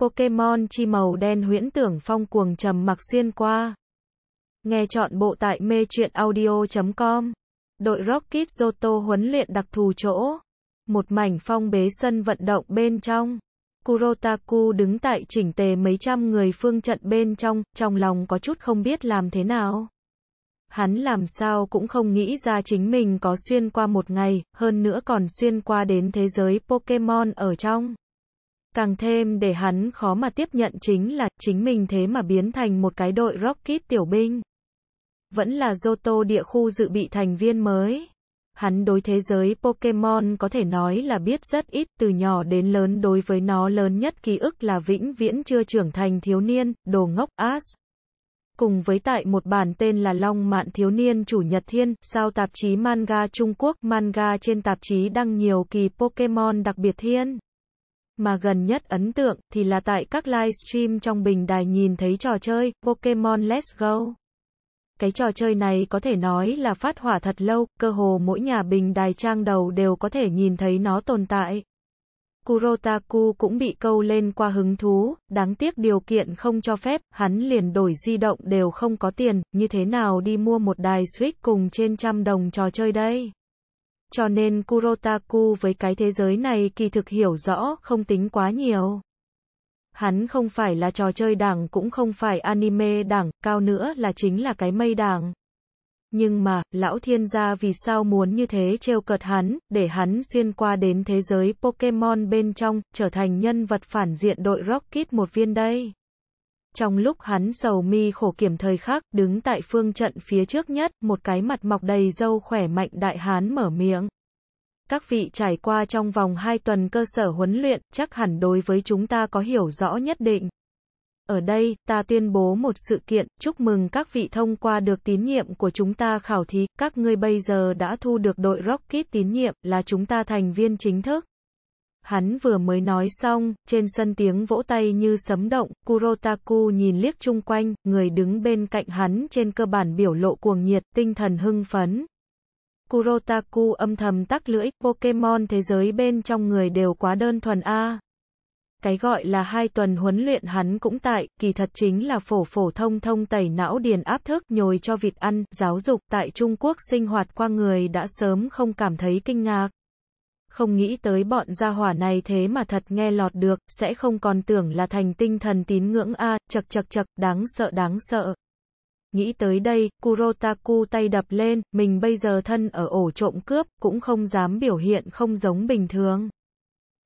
Pokemon chi màu đen huyễn tưởng phong cuồng trầm mặc xuyên qua. Nghe chọn bộ tại mê truyện audio.com. Đội Rocket Zoto huấn luyện đặc thù chỗ. Một mảnh phong bế sân vận động bên trong. Kurotaku đứng tại chỉnh tề mấy trăm người phương trận bên trong, trong lòng có chút không biết làm thế nào. Hắn làm sao cũng không nghĩ ra chính mình có xuyên qua một ngày, hơn nữa còn xuyên qua đến thế giới Pokemon ở trong. Càng thêm để hắn khó mà tiếp nhận chính là, chính mình thế mà biến thành một cái đội Rocket tiểu binh. Vẫn là Johto địa khu dự bị thành viên mới. Hắn đối thế giới Pokemon có thể nói là biết rất ít, từ nhỏ đến lớn đối với nó lớn nhất ký ức là vĩnh viễn chưa trưởng thành thiếu niên, đồ ngốc, ass Cùng với tại một bản tên là Long Mạn Thiếu Niên Chủ Nhật Thiên, sao tạp chí manga Trung Quốc, manga trên tạp chí đăng nhiều kỳ Pokemon đặc biệt thiên. Mà gần nhất ấn tượng thì là tại các livestream trong bình đài nhìn thấy trò chơi Pokemon Let's Go. Cái trò chơi này có thể nói là phát hỏa thật lâu, cơ hồ mỗi nhà bình đài trang đầu đều có thể nhìn thấy nó tồn tại. Kurotaku cũng bị câu lên qua hứng thú, đáng tiếc điều kiện không cho phép, hắn liền đổi di động đều không có tiền, như thế nào đi mua một đài Switch cùng trên trăm đồng trò chơi đây. Cho nên Kurotaku với cái thế giới này kỳ thực hiểu rõ, không tính quá nhiều. Hắn không phải là trò chơi đảng cũng không phải anime đảng, cao nữa là chính là cái mây đảng. Nhưng mà, lão thiên gia vì sao muốn như thế trêu cợt hắn, để hắn xuyên qua đến thế giới Pokemon bên trong, trở thành nhân vật phản diện đội Rocket một viên đây. Trong lúc hắn sầu mi khổ kiểm thời khắc, đứng tại phương trận phía trước nhất, một cái mặt mọc đầy râu khỏe mạnh đại hán mở miệng. Các vị trải qua trong vòng 2 tuần cơ sở huấn luyện, chắc hẳn đối với chúng ta có hiểu rõ nhất định. Ở đây, ta tuyên bố một sự kiện, chúc mừng các vị thông qua được tín nhiệm của chúng ta khảo thí, các ngươi bây giờ đã thu được đội Rocket tín nhiệm, là chúng ta thành viên chính thức. Hắn vừa mới nói xong, trên sân tiếng vỗ tay như sấm động, Kurotaku nhìn liếc chung quanh, người đứng bên cạnh hắn trên cơ bản biểu lộ cuồng nhiệt, tinh thần hưng phấn. Kurotaku âm thầm tắc lưỡi, Pokemon thế giới bên trong người đều quá đơn thuần a. Cái gọi là hai tuần huấn luyện hắn cũng tại, kỳ thật chính là phổ phổ thông thông tẩy não điền áp thức, nhồi cho vịt ăn, giáo dục tại Trung Quốc sinh hoạt qua người đã sớm không cảm thấy kinh ngạc. Không nghĩ tới bọn gia hỏa này thế mà thật nghe lọt được, sẽ không còn tưởng là thành tinh thần tín ngưỡng a, chật chật chật, đáng sợ đáng sợ. Nghĩ tới đây, Kurotaku tay đập lên, mình bây giờ thân ở ổ trộm cướp, cũng không dám biểu hiện không giống bình thường.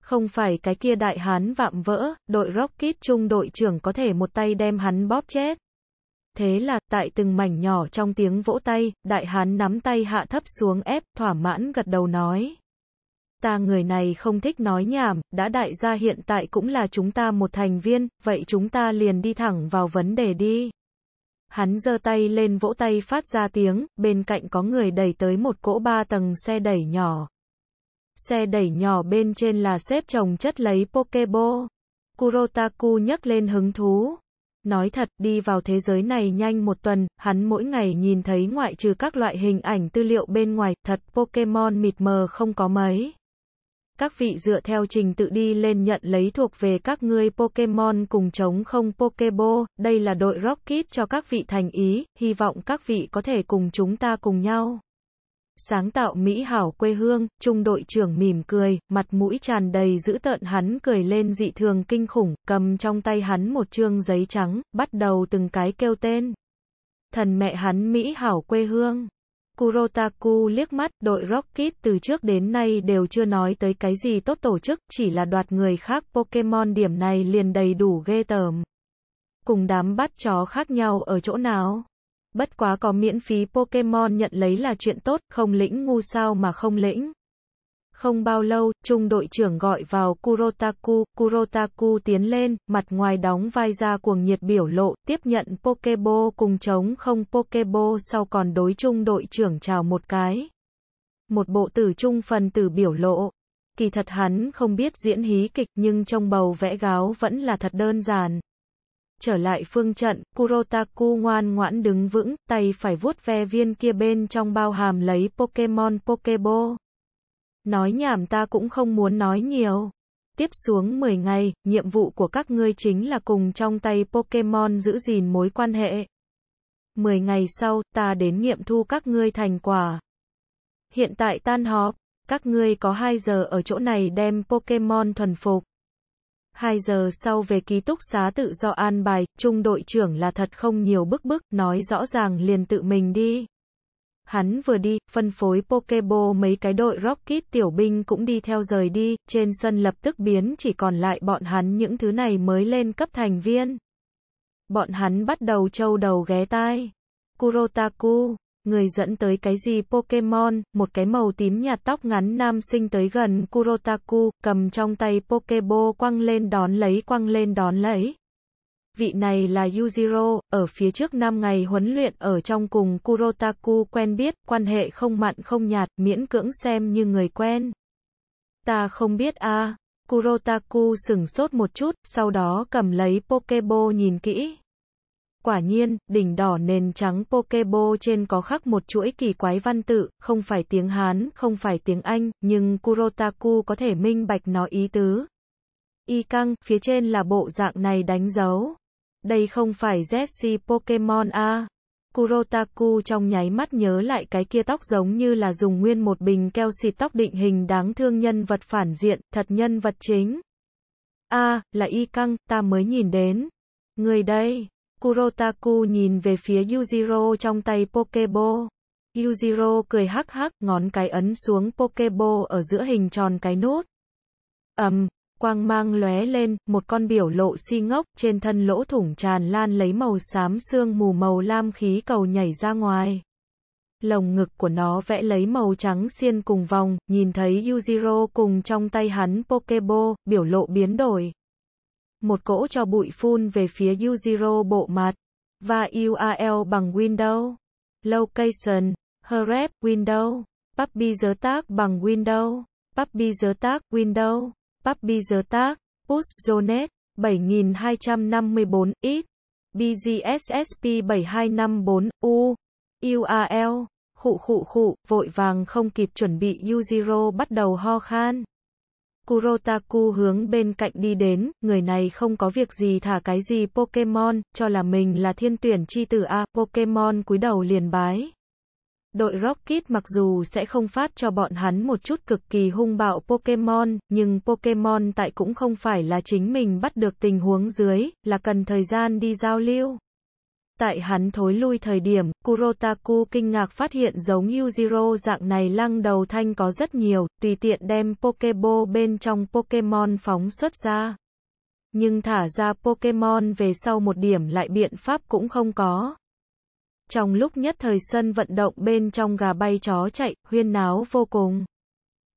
Không phải cái kia đại hán vạm vỡ, đội Rocket trung đội trưởng có thể một tay đem hắn bóp chết. Thế là, tại từng mảnh nhỏ trong tiếng vỗ tay, đại hán nắm tay hạ thấp xuống ép, thỏa mãn gật đầu nói. Ta người này không thích nói nhảm, đã đại gia hiện tại cũng là chúng ta một thành viên, vậy chúng ta liền đi thẳng vào vấn đề đi. Hắn giơ tay lên vỗ tay phát ra tiếng, bên cạnh có người đẩy tới một cỗ ba tầng xe đẩy nhỏ. Xe đẩy nhỏ bên trên là xếp chồng chất lấy Pokebo. Kurotaku nhấc lên hứng thú. Nói thật, đi vào thế giới này nhanh một tuần, hắn mỗi ngày nhìn thấy ngoại trừ các loại hình ảnh tư liệu bên ngoài, thật Pokemon mịt mờ không có mấy. Các vị dựa theo trình tự đi lên nhận lấy thuộc về các ngươi Pokemon cùng chống không Pokeball, đây là đội Rocket cho các vị thành ý, hy vọng các vị có thể cùng chúng ta cùng nhau. Sáng tạo Mỹ hảo quê hương, trung đội trưởng mỉm cười, mặt mũi tràn đầy giữ tợn hắn cười lên dị thường kinh khủng, cầm trong tay hắn một chương giấy trắng, bắt đầu từng cái kêu tên. Thần mẹ hắn Mỹ hảo quê hương. Kurotaku liếc mắt, đội Rocket từ trước đến nay đều chưa nói tới cái gì tốt tổ chức, chỉ là đoạt người khác Pokemon điểm này liền đầy đủ ghê tởm. Cùng đám bắt chó khác nhau ở chỗ nào? Bất quá có miễn phí Pokemon nhận lấy là chuyện tốt, không lĩnh ngu sao mà không lĩnh. Không bao lâu, trung đội trưởng gọi vào Kurotaku, Kurotaku tiến lên, mặt ngoài đóng vai ra cuồng nhiệt biểu lộ, tiếp nhận Pokebo cùng chống không Pokebo. sau còn đối trung đội trưởng chào một cái. Một bộ tử trung phần tử biểu lộ. Kỳ thật hắn không biết diễn hí kịch nhưng trong bầu vẽ gáo vẫn là thật đơn giản. Trở lại phương trận, Kurotaku ngoan ngoãn đứng vững, tay phải vuốt ve viên kia bên trong bao hàm lấy Pokemon Pokebo. Nói nhảm ta cũng không muốn nói nhiều. Tiếp xuống 10 ngày, nhiệm vụ của các ngươi chính là cùng trong tay Pokemon giữ gìn mối quan hệ. 10 ngày sau, ta đến nghiệm thu các ngươi thành quả. Hiện tại tan họp, các ngươi có 2 giờ ở chỗ này đem Pokemon thuần phục. 2 giờ sau về ký túc xá tự do an bài, trung đội trưởng là thật không nhiều bức bức, nói rõ ràng liền tự mình đi. Hắn vừa đi, phân phối Pokebo mấy cái đội Rocket tiểu binh cũng đi theo rời đi, trên sân lập tức biến chỉ còn lại bọn hắn những thứ này mới lên cấp thành viên. Bọn hắn bắt đầu trâu đầu ghé tai. Kurotaku, người dẫn tới cái gì Pokemon, một cái màu tím nhạt tóc ngắn nam sinh tới gần Kurotaku, cầm trong tay Pokebo quăng lên đón lấy quăng lên đón lấy. Vị này là Yujiro, ở phía trước 5 ngày huấn luyện ở trong cùng Kurotaku quen biết, quan hệ không mặn không nhạt, miễn cưỡng xem như người quen. Ta không biết a. À. Kurotaku sừng sốt một chút, sau đó cầm lấy Pokebo nhìn kỹ. Quả nhiên, đỉnh đỏ nền trắng Pokebo trên có khắc một chuỗi kỳ quái văn tự, không phải tiếng Hán, không phải tiếng Anh, nhưng Kurotaku có thể minh bạch nó ý tứ. Y căng, phía trên là bộ dạng này đánh dấu. Đây không phải Jessie Pokemon a. Kurotaku trong nháy mắt nhớ lại cái kia tóc giống như là dùng nguyên một bình keo xịt tóc định hình đáng thương nhân vật phản diện, thật nhân vật chính. a là y căng, ta mới nhìn đến. Người đây. Kurotaku nhìn về phía Yujiro trong tay Pokebo Yujiro cười hắc hắc, ngón cái ấn xuống Pokebo ở giữa hình tròn cái nút. ầm, um, quang mang lóe lên, một con biểu lộ si ngốc, trên thân lỗ thủng tràn lan lấy màu xám xương mù màu lam khí cầu nhảy ra ngoài. Lồng ngực của nó vẽ lấy màu trắng xiên cùng vòng, nhìn thấy Yujiro cùng trong tay hắn Pokebo, biểu lộ biến đổi. Một cỗ cho bụi phun về phía Yujiro bộ mặt. Và URL bằng Windows. Location. Href, Windows. Puppy giới tác bằng Windows. Puppy giới tác, Windows. Puppy giờ Zonet. 7254 X BGSSP 7254 U. URL. Khụ khụ khụ, vội vàng không kịp chuẩn bị Yujiro bắt đầu ho khan. Kurotaku hướng bên cạnh đi đến, người này không có việc gì thả cái gì Pokemon, cho là mình là thiên tuyển chi tử A, Pokemon cúi đầu liền bái. Đội Rocket mặc dù sẽ không phát cho bọn hắn một chút cực kỳ hung bạo Pokemon, nhưng Pokemon tại cũng không phải là chính mình bắt được tình huống dưới, là cần thời gian đi giao lưu. Tại hắn thối lui thời điểm, Kurotaku kinh ngạc phát hiện giống Yujiro dạng này lăng đầu thanh có rất nhiều, tùy tiện đem Pokebo bên trong Pokemon phóng xuất ra. Nhưng thả ra Pokemon về sau một điểm lại biện pháp cũng không có. Trong lúc nhất thời sân vận động bên trong gà bay chó chạy, huyên náo vô cùng.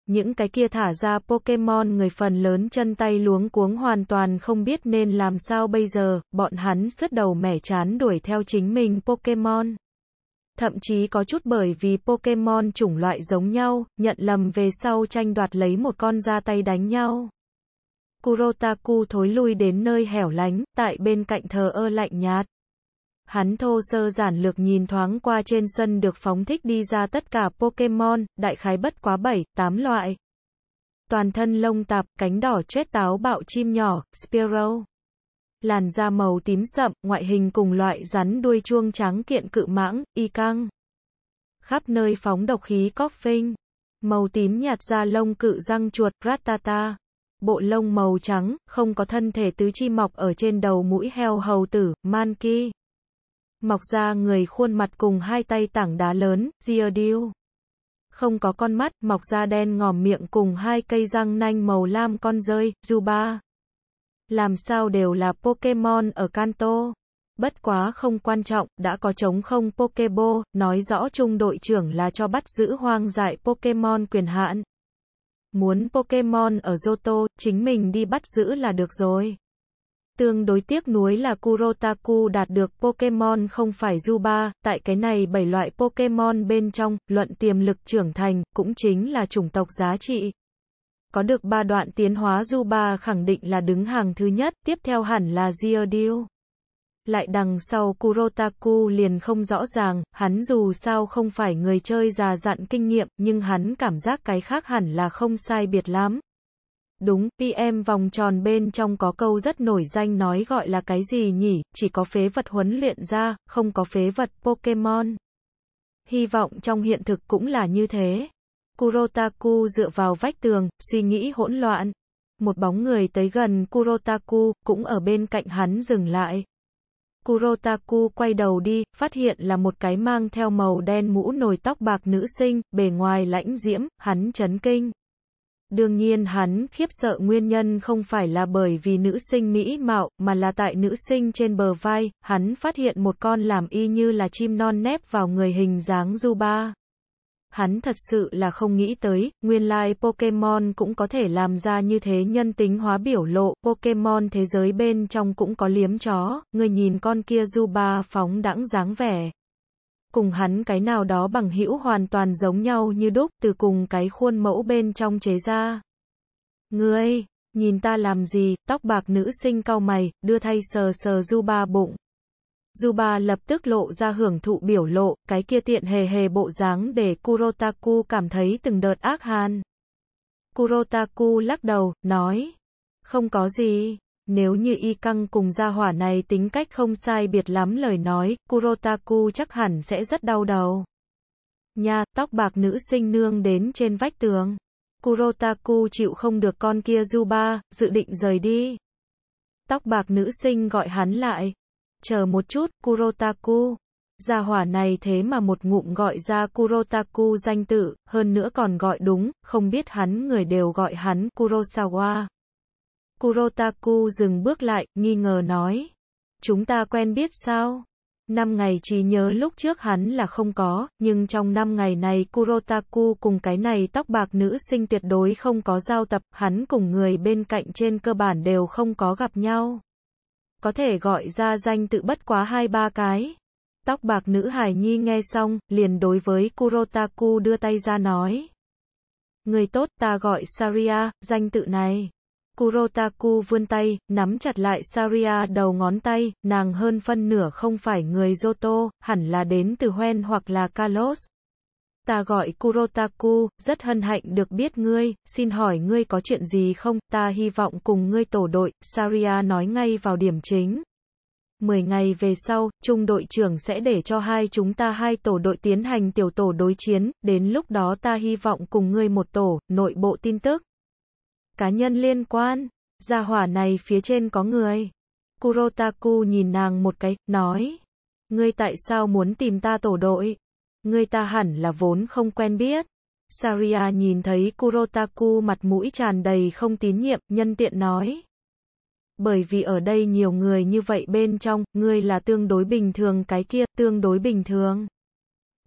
Những cái kia thả ra Pokemon người phần lớn chân tay luống cuống hoàn toàn không biết nên làm sao bây giờ, bọn hắn sứt đầu mẻ chán đuổi theo chính mình Pokemon. Thậm chí có chút bởi vì Pokemon chủng loại giống nhau, nhận lầm về sau tranh đoạt lấy một con ra tay đánh nhau. Kurotaku thối lui đến nơi hẻo lánh, tại bên cạnh thờ ơ lạnh nhạt. Hắn thô sơ giản lược nhìn thoáng qua trên sân được phóng thích đi ra tất cả Pokemon, đại khái bất quá 7, 8 loại. Toàn thân lông tạp, cánh đỏ chết táo bạo chim nhỏ, Spearow. Làn da màu tím sậm, ngoại hình cùng loại rắn đuôi chuông trắng kiện cự mãng, y căng. Khắp nơi phóng độc khí coughing. Màu tím nhạt da lông cự răng chuột, Ratata. Bộ lông màu trắng, không có thân thể tứ chi mọc ở trên đầu mũi heo hầu tử, Mankey mọc ra người khuôn mặt cùng hai tay tảng đá lớn, Geodude. Không có con mắt, mọc ra đen ngòm miệng cùng hai cây răng nanh màu lam con rơi, Zuba. Làm sao đều là Pokemon ở Kanto. Bất quá không quan trọng, đã có chống không Pokebo, nói rõ trung đội trưởng là cho bắt giữ hoang dại Pokemon quyền hạn. Muốn Pokemon ở Johto, chính mình đi bắt giữ là được rồi. Tương đối tiếc nuối là Kurotaku đạt được Pokemon không phải Zuba, tại cái này bảy loại Pokemon bên trong, luận tiềm lực trưởng thành, cũng chính là chủng tộc giá trị. Có được ba đoạn tiến hóa Zuba khẳng định là đứng hàng thứ nhất, tiếp theo hẳn là Geodude. Lại đằng sau Kurotaku liền không rõ ràng, hắn dù sao không phải người chơi già dặn kinh nghiệm, nhưng hắn cảm giác cái khác hẳn là không sai biệt lắm. Đúng, PM vòng tròn bên trong có câu rất nổi danh nói gọi là cái gì nhỉ, chỉ có phế vật huấn luyện ra, không có phế vật Pokemon. Hy vọng trong hiện thực cũng là như thế. Kurotaku dựa vào vách tường, suy nghĩ hỗn loạn. Một bóng người tới gần Kurotaku, cũng ở bên cạnh hắn dừng lại. Kurotaku quay đầu đi, phát hiện là một cái mang theo màu đen mũ nồi tóc bạc nữ sinh, bề ngoài lãnh diễm, hắn chấn kinh. Đương nhiên hắn khiếp sợ nguyên nhân không phải là bởi vì nữ sinh mỹ mạo, mà là tại nữ sinh trên bờ vai, hắn phát hiện một con làm y như là chim non nép vào người hình dáng Zuba. Hắn thật sự là không nghĩ tới, nguyên lai like Pokemon cũng có thể làm ra như thế nhân tính hóa biểu lộ, Pokemon thế giới bên trong cũng có liếm chó, người nhìn con kia Zuba phóng đãng dáng vẻ. Cùng hắn cái nào đó bằng hữu hoàn toàn giống nhau như đúc, từ cùng cái khuôn mẫu bên trong chế ra. Ngươi, nhìn ta làm gì, tóc bạc nữ sinh cau mày, đưa thay sờ sờ du ba bụng. du ba lập tức lộ ra hưởng thụ biểu lộ, cái kia tiện hề hề bộ dáng để Kurotaku cảm thấy từng đợt ác hàn. Kurotaku lắc đầu, nói, không có gì. Nếu như y căng cùng gia hỏa này tính cách không sai biệt lắm lời nói, Kurotaku chắc hẳn sẽ rất đau đầu. Nha, tóc bạc nữ sinh nương đến trên vách tường. Kurotaku chịu không được con kia Zuba, dự định rời đi. Tóc bạc nữ sinh gọi hắn lại. Chờ một chút, Kurotaku. Gia hỏa này thế mà một ngụm gọi ra Kurotaku danh tự, hơn nữa còn gọi đúng, không biết hắn người đều gọi hắn Kurosawa. Kurotaku dừng bước lại, nghi ngờ nói. Chúng ta quen biết sao? Năm ngày chỉ nhớ lúc trước hắn là không có, nhưng trong năm ngày này Kurotaku cùng cái này tóc bạc nữ sinh tuyệt đối không có giao tập, hắn cùng người bên cạnh trên cơ bản đều không có gặp nhau. Có thể gọi ra danh tự bất quá hai ba cái. Tóc bạc nữ hải nhi nghe xong, liền đối với Kurotaku đưa tay ra nói. Người tốt ta gọi Saria, danh tự này. Kurotaku vươn tay, nắm chặt lại Saria đầu ngón tay, nàng hơn phân nửa không phải người Joto, hẳn là đến từ Hoen hoặc là Kalos. Ta gọi Kurotaku, rất hân hạnh được biết ngươi, xin hỏi ngươi có chuyện gì không, ta hy vọng cùng ngươi tổ đội, Saria nói ngay vào điểm chính. Mười ngày về sau, trung đội trưởng sẽ để cho hai chúng ta hai tổ đội tiến hành tiểu tổ đối chiến, đến lúc đó ta hy vọng cùng ngươi một tổ, nội bộ tin tức. Cá nhân liên quan, gia hỏa này phía trên có người. Kurotaku nhìn nàng một cái, nói. Ngươi tại sao muốn tìm ta tổ đội? Ngươi ta hẳn là vốn không quen biết. Saria nhìn thấy Kurotaku mặt mũi tràn đầy không tín nhiệm, nhân tiện nói. Bởi vì ở đây nhiều người như vậy bên trong, ngươi là tương đối bình thường cái kia, tương đối bình thường.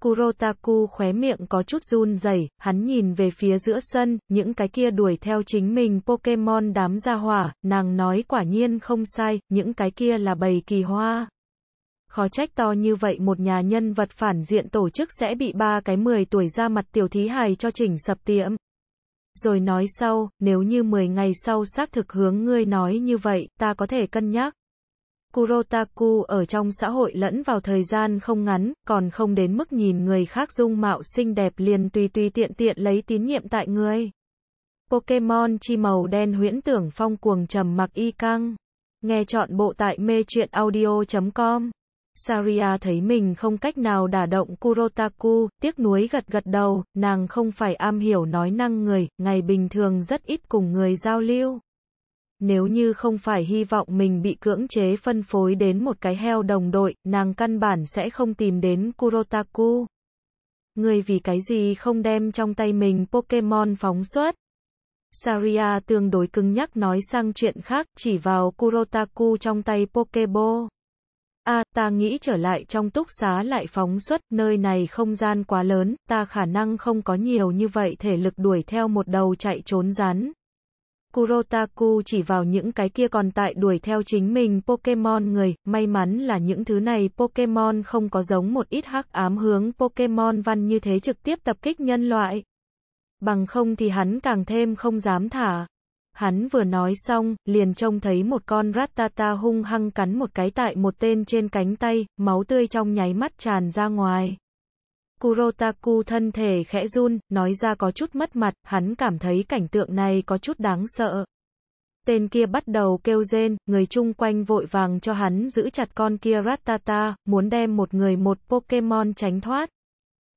Kurotaku khóe miệng có chút run rẩy, hắn nhìn về phía giữa sân, những cái kia đuổi theo chính mình Pokemon đám gia hỏa, nàng nói quả nhiên không sai, những cái kia là bầy kỳ hoa. Khó trách to như vậy một nhà nhân vật phản diện tổ chức sẽ bị ba cái 10 tuổi ra mặt tiểu thí hài cho chỉnh sập tiệm. Rồi nói sau, nếu như 10 ngày sau xác thực hướng ngươi nói như vậy, ta có thể cân nhắc. Kurotaku ở trong xã hội lẫn vào thời gian không ngắn, còn không đến mức nhìn người khác dung mạo xinh đẹp liền tùy tùy tiện tiện lấy tín nhiệm tại người. Pokemon chi màu đen huyễn tưởng phong cuồng trầm mặc y căng. Nghe chọn bộ tại mê truyện audio.com. Saria thấy mình không cách nào đả động Kurotaku, tiếc nuối gật gật đầu, nàng không phải am hiểu nói năng người, ngày bình thường rất ít cùng người giao lưu. Nếu như không phải hy vọng mình bị cưỡng chế phân phối đến một cái heo đồng đội, nàng căn bản sẽ không tìm đến Kurotaku. Người vì cái gì không đem trong tay mình Pokemon phóng xuất? Saria tương đối cứng nhắc nói sang chuyện khác, chỉ vào Kurotaku trong tay Pokebo. A, à, ta nghĩ trở lại trong túc xá lại phóng xuất, nơi này không gian quá lớn, ta khả năng không có nhiều như vậy thể lực đuổi theo một đầu chạy trốn rắn. Kurotaku chỉ vào những cái kia còn tại đuổi theo chính mình Pokemon người, may mắn là những thứ này Pokemon không có giống một ít hắc ám hướng Pokemon văn như thế trực tiếp tập kích nhân loại. Bằng không thì hắn càng thêm không dám thả. Hắn vừa nói xong, liền trông thấy một con Rattata hung hăng cắn một cái tại một tên trên cánh tay, máu tươi trong nháy mắt tràn ra ngoài. Kurotaku thân thể khẽ run, nói ra có chút mất mặt, hắn cảm thấy cảnh tượng này có chút đáng sợ. Tên kia bắt đầu kêu rên, người chung quanh vội vàng cho hắn giữ chặt con kia Rattata, muốn đem một người một Pokemon tránh thoát.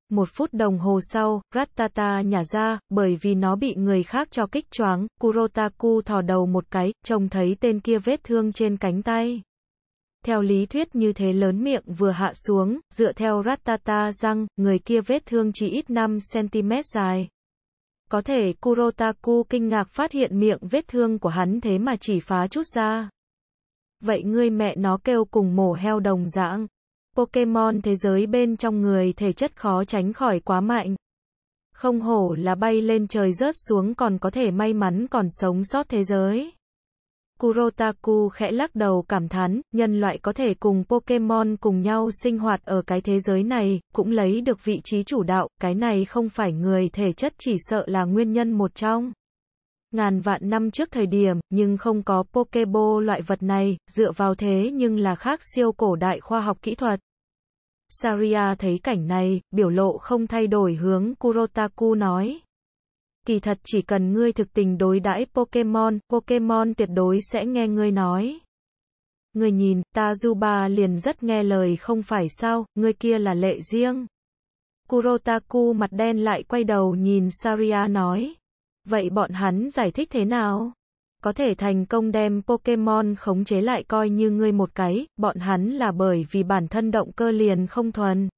Một phút đồng hồ sau, Rattata nhả ra, bởi vì nó bị người khác cho kích choáng, Kurotaku thò đầu một cái, trông thấy tên kia vết thương trên cánh tay. Theo lý thuyết như thế lớn miệng vừa hạ xuống, dựa theo Rattata răng, người kia vết thương chỉ ít 5cm dài. Có thể Kurotaku kinh ngạc phát hiện miệng vết thương của hắn thế mà chỉ phá chút ra. Vậy ngươi mẹ nó kêu cùng mổ heo đồng dạng. Pokemon thế giới bên trong người thể chất khó tránh khỏi quá mạnh. Không hổ là bay lên trời rớt xuống còn có thể may mắn còn sống sót thế giới. Kurotaku khẽ lắc đầu cảm thán, nhân loại có thể cùng Pokemon cùng nhau sinh hoạt ở cái thế giới này, cũng lấy được vị trí chủ đạo, cái này không phải người thể chất chỉ sợ là nguyên nhân một trong. Ngàn vạn năm trước thời điểm, nhưng không có Pokebo loại vật này, dựa vào thế nhưng là khác siêu cổ đại khoa học kỹ thuật. Saria thấy cảnh này, biểu lộ không thay đổi hướng Kurotaku nói. Kỳ thật chỉ cần ngươi thực tình đối đãi Pokemon, Pokemon tuyệt đối sẽ nghe ngươi nói. Ngươi nhìn, ta Zuba liền rất nghe lời không phải sao, ngươi kia là lệ riêng. Kurotaku mặt đen lại quay đầu nhìn Saria nói. Vậy bọn hắn giải thích thế nào? Có thể thành công đem Pokemon khống chế lại coi như ngươi một cái, bọn hắn là bởi vì bản thân động cơ liền không thuần.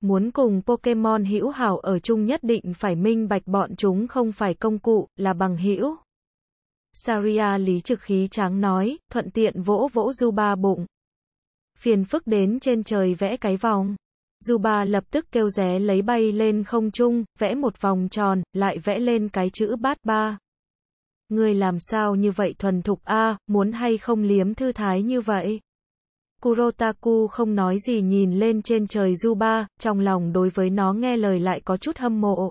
Muốn cùng Pokemon hữu hảo ở chung nhất định phải minh bạch bọn chúng không phải công cụ, là bằng hữu. Saria lý trực khí tráng nói, thuận tiện vỗ vỗ Zuba bụng. Phiền phức đến trên trời vẽ cái vòng. Zuba lập tức kêu ré lấy bay lên không trung, vẽ một vòng tròn, lại vẽ lên cái chữ bát ba. người làm sao như vậy thuần thục a, muốn hay không liếm thư thái như vậy? Kurotaku không nói gì nhìn lên trên trời Zuba, trong lòng đối với nó nghe lời lại có chút hâm mộ.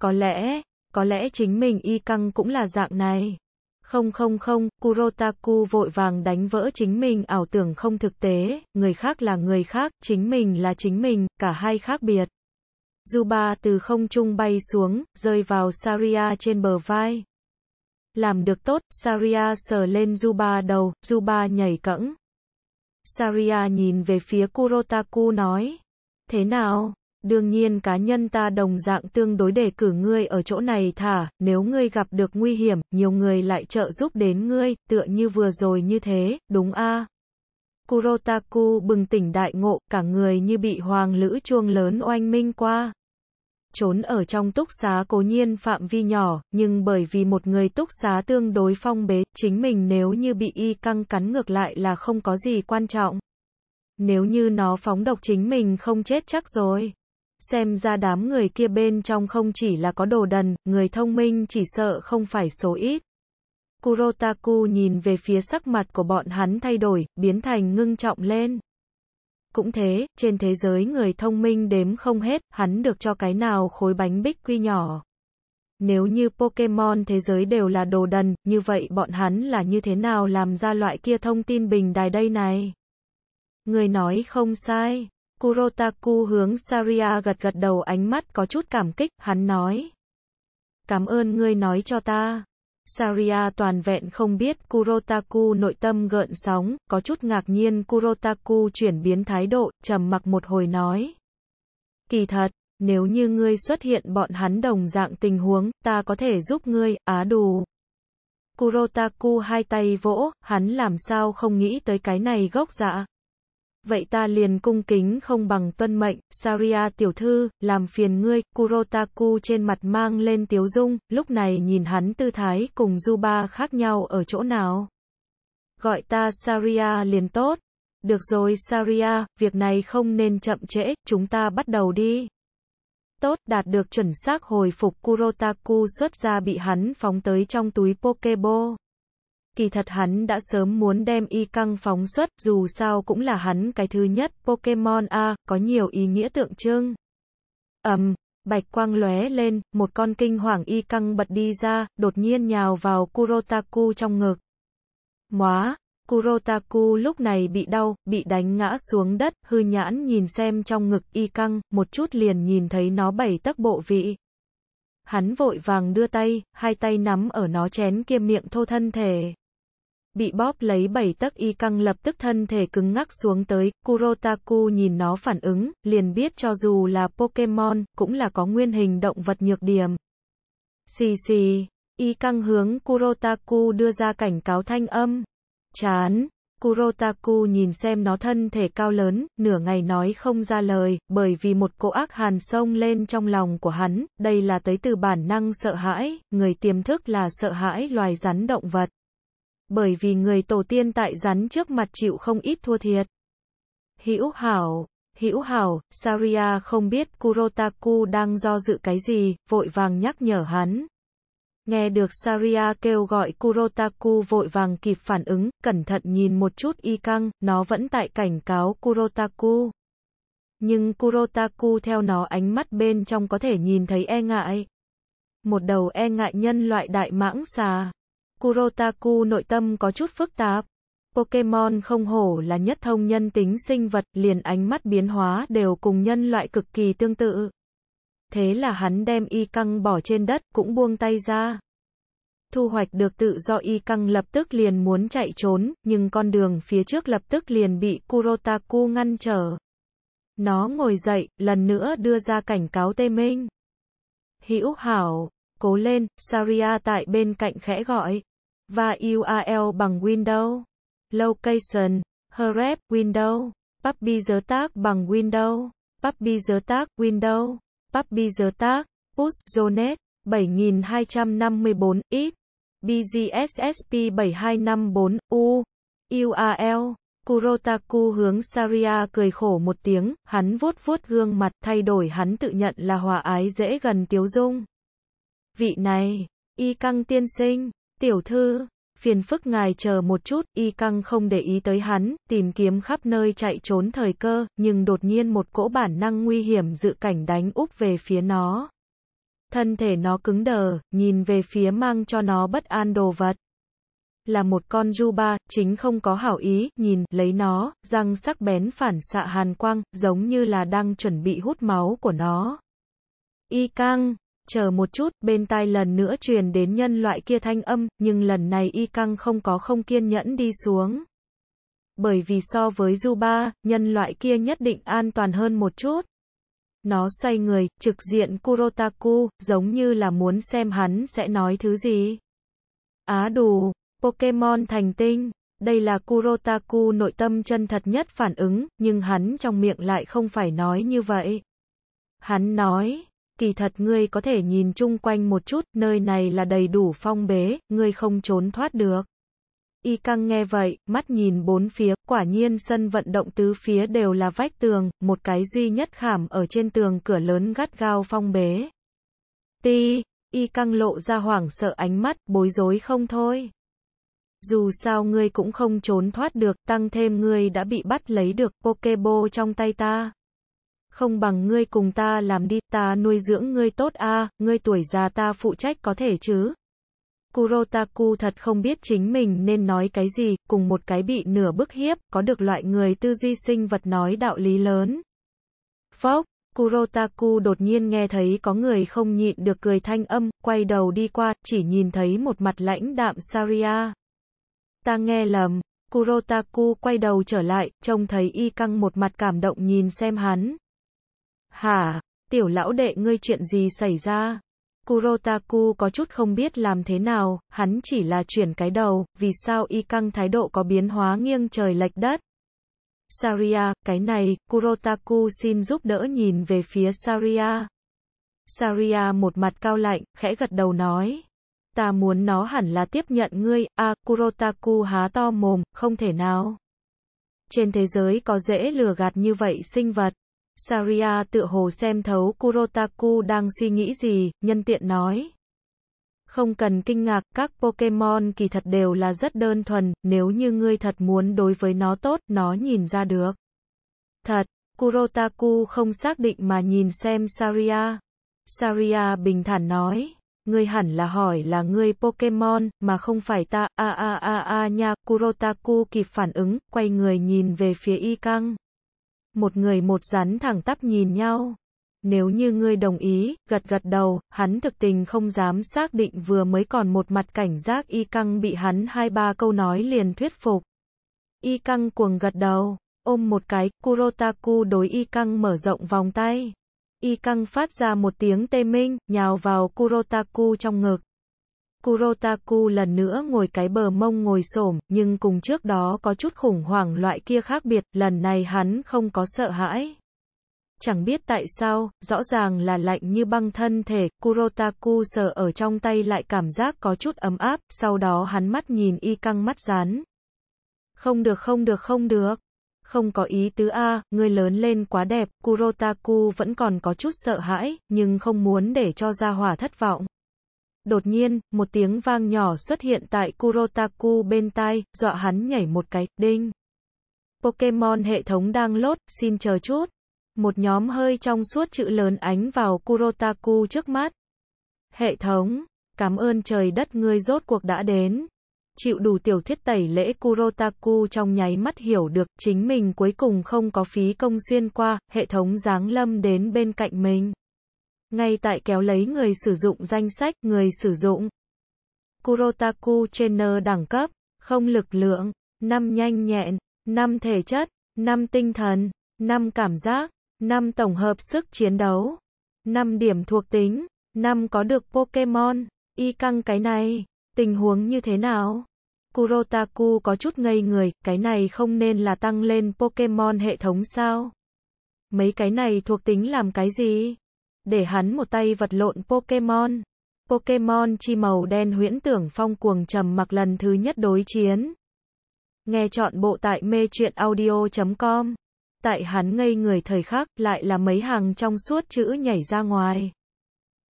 Có lẽ, có lẽ chính mình y căng cũng là dạng này. Không không không, Kurotaku vội vàng đánh vỡ chính mình ảo tưởng không thực tế, người khác là người khác, chính mình là chính mình, cả hai khác biệt. Zuba từ không trung bay xuống, rơi vào Saria trên bờ vai. Làm được tốt, Saria sờ lên Zuba đầu, Zuba nhảy cẫng. Saria nhìn về phía Kurotaku nói. Thế nào? Đương nhiên cá nhân ta đồng dạng tương đối để cử ngươi ở chỗ này thả, nếu ngươi gặp được nguy hiểm, nhiều người lại trợ giúp đến ngươi, tựa như vừa rồi như thế, đúng a? Kurotaku bừng tỉnh đại ngộ, cả người như bị hoàng lữ chuông lớn oanh minh qua trốn ở trong túc xá cố nhiên phạm vi nhỏ, nhưng bởi vì một người túc xá tương đối phong bế, chính mình nếu như bị y căng cắn ngược lại là không có gì quan trọng. Nếu như nó phóng độc chính mình không chết chắc rồi. Xem ra đám người kia bên trong không chỉ là có đồ đần, người thông minh chỉ sợ không phải số ít. Kurotaku nhìn về phía sắc mặt của bọn hắn thay đổi, biến thành ngưng trọng lên. Cũng thế, trên thế giới người thông minh đếm không hết, hắn được cho cái nào khối bánh bích quy nhỏ. Nếu như Pokemon thế giới đều là đồ đần, như vậy bọn hắn là như thế nào làm ra loại kia thông tin bình đài đây này? Người nói không sai. Kurotaku hướng Saria gật gật đầu ánh mắt có chút cảm kích, hắn nói. Cảm ơn ngươi nói cho ta. Saria toàn vẹn không biết Kurotaku nội tâm gợn sóng, có chút ngạc nhiên Kurotaku chuyển biến thái độ, trầm mặc một hồi nói. Kỳ thật, nếu như ngươi xuất hiện bọn hắn đồng dạng tình huống, ta có thể giúp ngươi, á Đù. Kurotaku hai tay vỗ, hắn làm sao không nghĩ tới cái này gốc dạ. Vậy ta liền cung kính không bằng tuân mệnh, Saria tiểu thư, làm phiền ngươi, Kurotaku trên mặt mang lên tiếu dung, lúc này nhìn hắn tư thái cùng Zuba khác nhau ở chỗ nào. Gọi ta Saria liền tốt. Được rồi Saria, việc này không nên chậm trễ, chúng ta bắt đầu đi. Tốt, đạt được chuẩn xác hồi phục Kurotaku xuất ra bị hắn phóng tới trong túi Pokebo. Kỳ thật hắn đã sớm muốn đem y căng phóng xuất, dù sao cũng là hắn cái thứ nhất, Pokemon A, có nhiều ý nghĩa tượng trưng. ầm, um, bạch quang lóe lên, một con kinh hoàng y căng bật đi ra, đột nhiên nhào vào Kurotaku trong ngực. Móa, Kurotaku lúc này bị đau, bị đánh ngã xuống đất, hư nhãn nhìn xem trong ngực y căng, một chút liền nhìn thấy nó bảy tấc bộ vị. Hắn vội vàng đưa tay, hai tay nắm ở nó chén kia miệng thô thân thể. Bị bóp lấy bảy tấc y căng lập tức thân thể cứng ngắc xuống tới, Kurotaku nhìn nó phản ứng, liền biết cho dù là Pokemon, cũng là có nguyên hình động vật nhược điểm. Xì xì, y căng hướng Kurotaku đưa ra cảnh cáo thanh âm. Chán. Kurotaku nhìn xem nó thân thể cao lớn, nửa ngày nói không ra lời, bởi vì một cỗ ác hàn sông lên trong lòng của hắn, đây là tới từ bản năng sợ hãi, người tiềm thức là sợ hãi loài rắn động vật. Bởi vì người tổ tiên tại rắn trước mặt chịu không ít thua thiệt. Hữu hảo, hữu hảo, Saria không biết Kurotaku đang do dự cái gì, vội vàng nhắc nhở hắn. Nghe được Saria kêu gọi Kurotaku vội vàng kịp phản ứng, cẩn thận nhìn một chút y căng, nó vẫn tại cảnh cáo Kurotaku. Nhưng Kurotaku theo nó ánh mắt bên trong có thể nhìn thấy e ngại. Một đầu e ngại nhân loại đại mãng xà. Kurotaku nội tâm có chút phức tạp. Pokemon không hổ là nhất thông nhân tính sinh vật, liền ánh mắt biến hóa đều cùng nhân loại cực kỳ tương tự thế là hắn đem y căng bỏ trên đất, cũng buông tay ra. Thu hoạch được tự do y căng lập tức liền muốn chạy trốn, nhưng con đường phía trước lập tức liền bị Kurotaku ngăn trở. Nó ngồi dậy, lần nữa đưa ra cảnh cáo Tê Minh. Hữu hảo, cố lên, Saria tại bên cạnh khẽ gọi. Và URL bằng Windows. Location, Href, Windows. Puppy giới tác bằng Windows. Puppy giới tác, Windows. Puppy giới tác, Push Zonet, 7254, X, BGSSP 7254, U, URL. Kurotaku hướng Saria cười khổ một tiếng, hắn vuốt vuốt gương mặt, thay đổi hắn tự nhận là hòa ái dễ gần tiếu dung. Vị này, y căng tiên sinh, tiểu thư, phiền phức ngài chờ một chút, y căng không để ý tới hắn, tìm kiếm khắp nơi chạy trốn thời cơ, nhưng đột nhiên một cỗ bản năng nguy hiểm dự cảnh đánh úp về phía nó. Thân thể nó cứng đờ, nhìn về phía mang cho nó bất an đồ vật. Là một con juba, chính không có hảo ý, nhìn, lấy nó, răng sắc bén phản xạ hàn quang, giống như là đang chuẩn bị hút máu của nó. Y căng, Chờ một chút, bên tai lần nữa truyền đến nhân loại kia thanh âm, nhưng lần này y căng không có không kiên nhẫn đi xuống. Bởi vì so với Juba, nhân loại kia nhất định an toàn hơn một chút. Nó xoay người, trực diện Kurotaku, giống như là muốn xem hắn sẽ nói thứ gì. Á đủ, Pokemon thành tinh. Đây là Kurotaku nội tâm chân thật nhất phản ứng, nhưng hắn trong miệng lại không phải nói như vậy. Hắn nói, kỳ thật ngươi có thể nhìn chung quanh một chút, nơi này là đầy đủ phong bế, ngươi không trốn thoát được. Y căng nghe vậy, mắt nhìn bốn phía, quả nhiên sân vận động tứ phía đều là vách tường, một cái duy nhất khảm ở trên tường cửa lớn gắt gao phong bế. Ti, y căng lộ ra hoảng sợ ánh mắt, bối rối không thôi. Dù sao ngươi cũng không trốn thoát được, tăng thêm ngươi đã bị bắt lấy được Pokebo trong tay ta không bằng ngươi cùng ta làm đi, ta nuôi dưỡng ngươi tốt a, ngươi tuổi già ta phụ trách có thể chứ. Kurotaku thật không biết chính mình nên nói cái gì, cùng một cái bị nửa bức hiếp, có được loại người tư duy sinh vật nói đạo lý lớn. Phốc, Kurotaku đột nhiên nghe thấy có người không nhịn được cười thanh âm, quay đầu đi qua, chỉ nhìn thấy một mặt lãnh đạm Saria. Ta nghe lầm. Kurotaku quay đầu trở lại, trông thấy y căng một mặt cảm động nhìn xem hắn. Hả, tiểu lão đệ ngươi chuyện gì xảy ra? Kurotaku có chút không biết làm thế nào, hắn chỉ là chuyển cái đầu, vì sao y căng thái độ có biến hóa nghiêng trời lệch đất. Saria, cái này, Kurotaku xin giúp đỡ nhìn về phía Saria. Saria một mặt cao lạnh, khẽ gật đầu nói. Ta muốn nó hẳn là tiếp nhận ngươi, a à, Kurotaku há to mồm, không thể nào. Trên thế giới có dễ lừa gạt như vậy sinh vật. Saria tựa hồ xem thấu Kurotaku đang suy nghĩ gì, nhân tiện nói. Không cần kinh ngạc, các Pokemon kỳ thật đều là rất đơn thuần, nếu như ngươi thật muốn đối với nó tốt, nó nhìn ra được. Thật, Kurotaku không xác định mà nhìn xem Saria. Saria bình thản nói, Ngươi hẳn là hỏi là ngươi Pokemon, mà không phải ta, a a a a nha, Kurotaku kịp phản ứng, quay người nhìn về phía y căng. Một người một rắn thẳng tắp nhìn nhau. Nếu như ngươi đồng ý, gật gật đầu, hắn thực tình không dám xác định vừa mới còn một mặt cảnh giác y căng bị hắn hai ba câu nói liền thuyết phục. Y căng cuồng gật đầu, ôm một cái, Kurotaku đối y căng mở rộng vòng tay. Y căng phát ra một tiếng tê minh, nhào vào Kurotaku trong ngực. Kurotaku lần nữa ngồi cái bờ mông ngồi xổm, nhưng cùng trước đó có chút khủng hoảng loại kia khác biệt, lần này hắn không có sợ hãi. Chẳng biết tại sao, rõ ràng là lạnh như băng thân thể, Kurotaku sờ ở trong tay lại cảm giác có chút ấm áp, sau đó hắn mắt nhìn y căng mắt rán. Không được không được không được. Không có ý tứ a, người lớn lên quá đẹp, Kurotaku vẫn còn có chút sợ hãi, nhưng không muốn để cho gia hỏa thất vọng. Đột nhiên, một tiếng vang nhỏ xuất hiện tại Kurotaku bên tai, dọa hắn nhảy một cái, đinh. Pokemon hệ thống đang lốt, xin chờ chút. Một nhóm hơi trong suốt chữ lớn ánh vào Kurotaku trước mắt. Hệ thống, cảm ơn trời đất ngươi rốt cuộc đã đến. Chịu đủ tiểu thiết tẩy lễ Kurotaku trong nháy mắt hiểu được, chính mình cuối cùng không có phí công xuyên qua, hệ thống giáng lâm đến bên cạnh mình. Ngay tại kéo lấy người sử dụng danh sách, người sử dụng. Kurotaku Trainer đẳng cấp, không lực lượng, năm nhanh nhẹn, năm thể chất, năm tinh thần, năm cảm giác, năm tổng hợp sức chiến đấu, năm điểm thuộc tính, năm có được Pokemon, y căng cái này. Tình huống như thế nào? Kurotaku có chút ngây người, cái này không nên là tăng lên Pokemon hệ thống sao? Mấy cái này thuộc tính làm cái gì? Để hắn một tay vật lộn Pokemon. Pokemon chi màu đen huyễn tưởng phong cuồng trầm mặc lần thứ nhất đối chiến. Nghe chọn bộ tại mê truyện audio.com. Tại hắn ngây người thời khắc, lại là mấy hàng trong suốt chữ nhảy ra ngoài.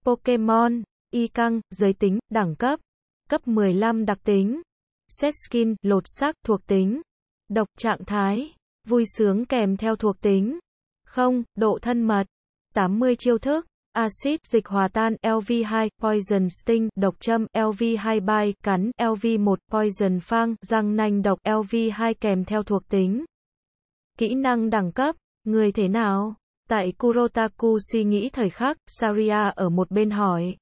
Pokemon, y căng, giới tính, đẳng cấp cấp 15 đặc tính. Set skin, lột xác, thuộc tính. Độc trạng thái. Vui sướng kèm theo thuộc tính. Không, độ thân mật. 80 chiêu thức. Acid, dịch hòa tan, LV2, Poison Sting, độc châm, LV2 bay cắn, LV1, Poison phang, răng nanh độc, LV2 kèm theo thuộc tính. Kỹ năng đẳng cấp, người thế nào? Tại Kurotaku suy nghĩ thời khắc, Saria ở một bên hỏi.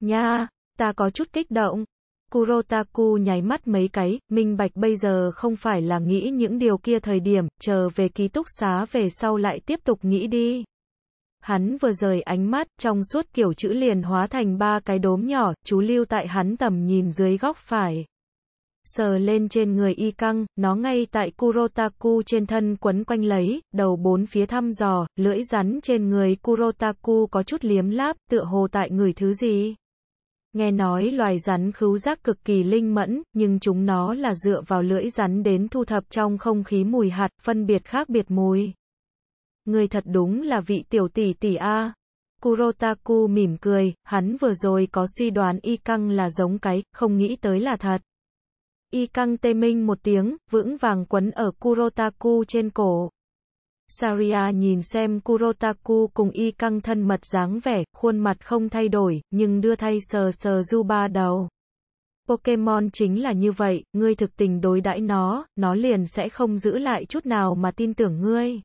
Nha, Ta có chút kích động. Kurotaku nháy mắt mấy cái, minh bạch bây giờ không phải là nghĩ những điều kia thời điểm, chờ về ký túc xá về sau lại tiếp tục nghĩ đi. Hắn vừa rời ánh mắt, trong suốt kiểu chữ liền hóa thành ba cái đốm nhỏ, chú lưu tại hắn tầm nhìn dưới góc phải. Sờ lên trên người y căng, nó ngay tại Kurotaku trên thân quấn quanh lấy, đầu bốn phía thăm dò, lưỡi rắn trên người Kurotaku có chút liếm láp, tựa hồ tại người thứ gì. Nghe nói loài rắn khứu giác cực kỳ linh mẫn, nhưng chúng nó là dựa vào lưỡi rắn đến thu thập trong không khí mùi hạt, phân biệt khác biệt mùi. Người thật đúng là vị tiểu tỷ tỷ A. Kurotaku mỉm cười, hắn vừa rồi có suy đoán y căng là giống cái, không nghĩ tới là thật. Y căng tê minh một tiếng, vững vàng quấn ở Kurotaku trên cổ. Saria nhìn xem Kurotaku cùng y căng thân mật dáng vẻ, khuôn mặt không thay đổi, nhưng đưa thay sờ sờ Zuba đầu. Pokemon chính là như vậy, ngươi thực tình đối đãi nó, nó liền sẽ không giữ lại chút nào mà tin tưởng ngươi.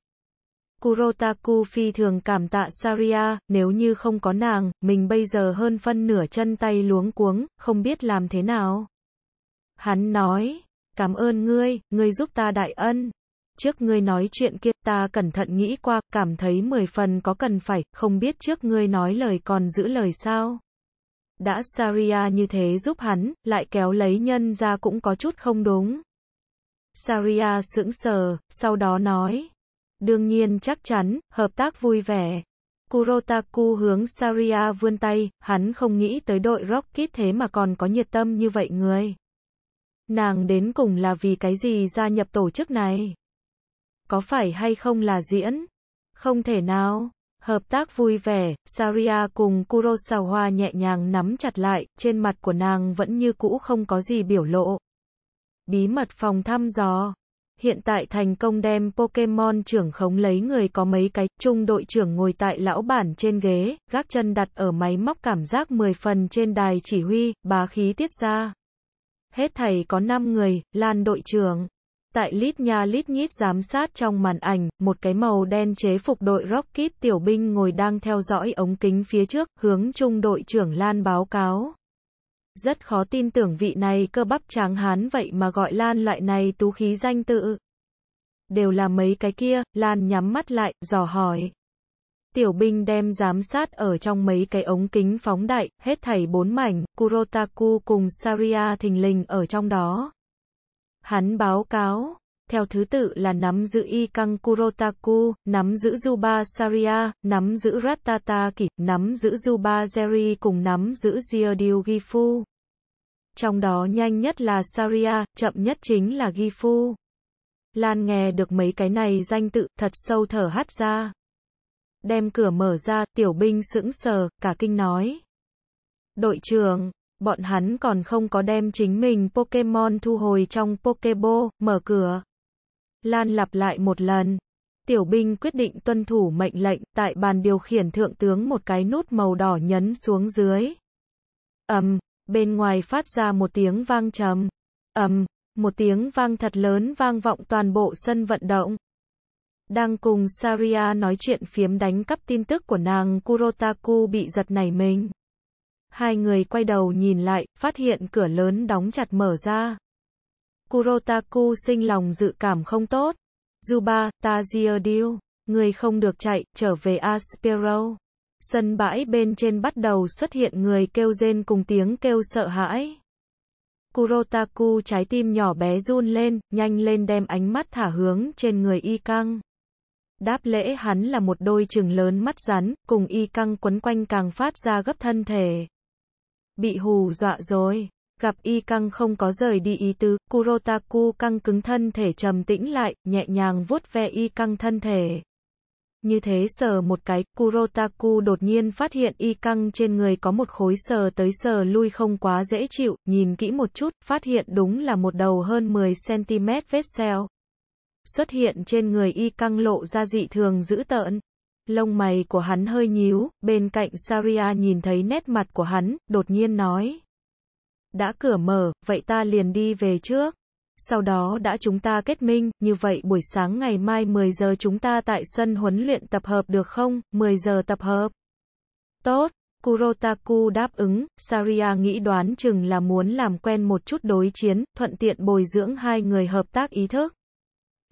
Kurotaku phi thường cảm tạ Saria, nếu như không có nàng, mình bây giờ hơn phân nửa chân tay luống cuống, không biết làm thế nào. Hắn nói, cảm ơn ngươi, ngươi giúp ta đại ân. Trước ngươi nói chuyện kia, ta cẩn thận nghĩ qua, cảm thấy mười phần có cần phải, không biết trước ngươi nói lời còn giữ lời sao. Đã Saria như thế giúp hắn, lại kéo lấy nhân ra cũng có chút không đúng. Saria sững sờ, sau đó nói. Đương nhiên chắc chắn, hợp tác vui vẻ. Kurotaku hướng Saria vươn tay, hắn không nghĩ tới đội Rocket thế mà còn có nhiệt tâm như vậy người. Nàng đến cùng là vì cái gì gia nhập tổ chức này? có phải hay không là diễn? Không thể nào. Hợp tác vui vẻ, Saria cùng Kurosawa nhẹ nhàng nắm chặt lại, trên mặt của nàng vẫn như cũ không có gì biểu lộ. Bí mật phòng thăm dò hiện tại thành công đem Pokemon trưởng khống lấy người có mấy cái, trung đội trưởng ngồi tại lão bản trên ghế, gác chân đặt ở máy móc cảm giác 10 phần trên đài chỉ huy, bá khí tiết ra. Hết thầy có 5 người, Lan đội trưởng. Tại lít nha lít nhít giám sát trong màn ảnh, một cái màu đen chế phục đội Rocket tiểu binh ngồi đang theo dõi ống kính phía trước, hướng trung đội trưởng Lan báo cáo. Rất khó tin tưởng vị này cơ bắp tráng hán vậy mà gọi Lan loại này tú khí danh tự. Đều là mấy cái kia, Lan nhắm mắt lại, dò hỏi. Tiểu binh đem giám sát ở trong mấy cái ống kính phóng đại, hết thảy bốn mảnh, Kurotaku cùng Saria thình lình ở trong đó. Hắn báo cáo, theo thứ tự là nắm giữ Ikang Kurotaku, nắm giữ Zuba Saria, nắm giữ Ratataki, nắm giữ Zuba Zeri cùng nắm giữ Giordil Gifu. Trong đó nhanh nhất là Saria, chậm nhất chính là Gifu. Lan nghe được mấy cái này danh tự, thật sâu thở hắt ra. Đem cửa mở ra, tiểu binh sững sờ, cả kinh nói. Đội trưởng, bọn hắn còn không có đem chính mình Pokemon thu hồi trong Pokebo, mở cửa. Lan lặp lại một lần. Tiểu binh quyết định tuân thủ mệnh lệnh, tại bàn điều khiển thượng tướng một cái nút màu đỏ nhấn xuống dưới. ầm, um, bên ngoài phát ra một tiếng vang trầm. ầm, um, một tiếng vang thật lớn vang vọng toàn bộ sân vận động. Đang cùng Saria nói chuyện phiếm đánh cắp tin tức của nàng Kurotaku bị giật nảy mình. Hai người quay đầu nhìn lại, phát hiện cửa lớn đóng chặt mở ra. Kurotaku sinh lòng dự cảm không tốt. Zuba, Tazierdil, người không được chạy, trở về Aspero. Sân bãi bên trên bắt đầu xuất hiện người kêu rên cùng tiếng kêu sợ hãi. Kurotaku trái tim nhỏ bé run lên, nhanh lên đem ánh mắt thả hướng trên người y căng. Đáp lễ hắn là một đôi trừng lớn mắt rắn, cùng y căng quấn quanh càng phát ra gấp thân thể. Bị hù dọa rồi. Gặp y căng không có rời đi ý tứ, Kurotaku căng cứng thân thể trầm tĩnh lại, nhẹ nhàng vuốt ve y căng thân thể. Như thế sờ một cái, Kurotaku đột nhiên phát hiện y căng trên người có một khối sờ tới sờ lui không quá dễ chịu, nhìn kỹ một chút, phát hiện đúng là một đầu hơn 10cm vết xeo. Xuất hiện trên người y căng lộ ra dị thường dữ tợn. Lông mày của hắn hơi nhíu, bên cạnh Saria nhìn thấy nét mặt của hắn, đột nhiên nói. Đã cửa mở, vậy ta liền đi về trước. Sau đó đã chúng ta kết minh, như vậy buổi sáng ngày mai 10 giờ chúng ta tại sân huấn luyện tập hợp được không? 10 giờ tập hợp. Tốt. Kurotaku đáp ứng, Saria nghĩ đoán chừng là muốn làm quen một chút đối chiến, thuận tiện bồi dưỡng hai người hợp tác ý thức.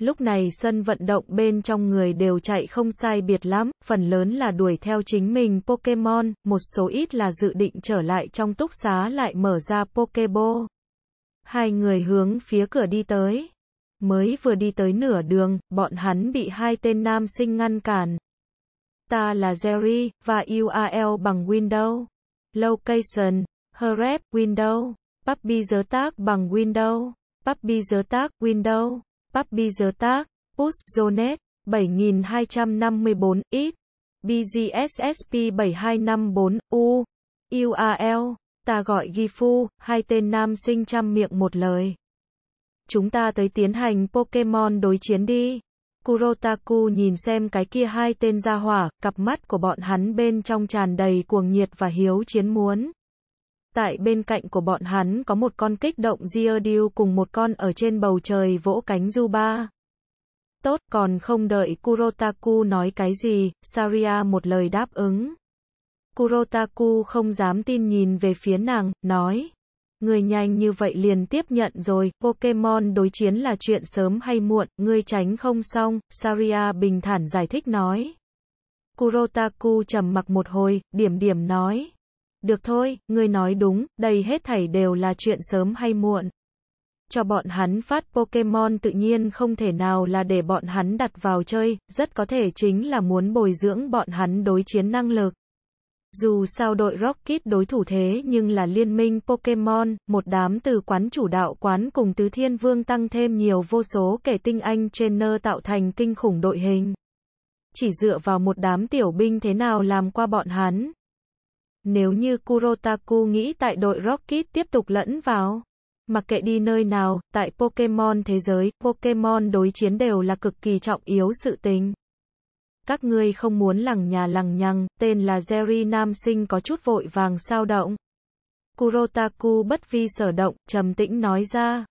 Lúc này sân vận động bên trong người đều chạy không sai biệt lắm, phần lớn là đuổi theo chính mình Pokemon, một số ít là dự định trở lại trong túc xá lại mở ra pokebo Hai người hướng phía cửa đi tới. Mới vừa đi tới nửa đường, bọn hắn bị hai tên nam sinh ngăn cản. Ta là Jerry, và URL bằng Windows. Location, Href, Windows. Puppy giới tác bằng Windows. Puppy giới tác, Windows. Puppy giờ Zonet, 7254, X. BGSSP 7254, U. URL. Ta gọi Gifu, hai tên nam sinh trăm miệng một lời. Chúng ta tới tiến hành Pokemon đối chiến đi. Kurotaku nhìn xem cái kia hai tên gia hỏa, cặp mắt của bọn hắn bên trong tràn đầy cuồng nhiệt và hiếu chiến muốn. Tại bên cạnh của bọn hắn có một con kích động Giordil cùng một con ở trên bầu trời vỗ cánh Zuba. Tốt, còn không đợi Kurotaku nói cái gì, Saria một lời đáp ứng. Kurotaku không dám tin nhìn về phía nàng, nói. Người nhanh như vậy liền tiếp nhận rồi, Pokemon đối chiến là chuyện sớm hay muộn, ngươi tránh không xong, Saria bình thản giải thích nói. Kurotaku trầm mặc một hồi, điểm điểm nói. Được thôi, ngươi nói đúng, đây hết thảy đều là chuyện sớm hay muộn. Cho bọn hắn phát Pokemon tự nhiên không thể nào là để bọn hắn đặt vào chơi, rất có thể chính là muốn bồi dưỡng bọn hắn đối chiến năng lực. Dù sao đội Rocket đối thủ thế nhưng là liên minh Pokemon, một đám từ quán chủ đạo quán cùng tứ thiên vương tăng thêm nhiều vô số kẻ tinh anh trainer tạo thành kinh khủng đội hình. Chỉ dựa vào một đám tiểu binh thế nào làm qua bọn hắn. Nếu như Kurotaku nghĩ tại đội Rocket tiếp tục lẫn vào, Mặc kệ đi nơi nào, tại Pokemon thế giới, Pokemon đối chiến đều là cực kỳ trọng yếu sự tình. Các ngươi không muốn lằng nhà lằng nhằng, tên là Jerry nam sinh có chút vội vàng sao động. Kurotaku bất vi sở động, trầm tĩnh nói ra.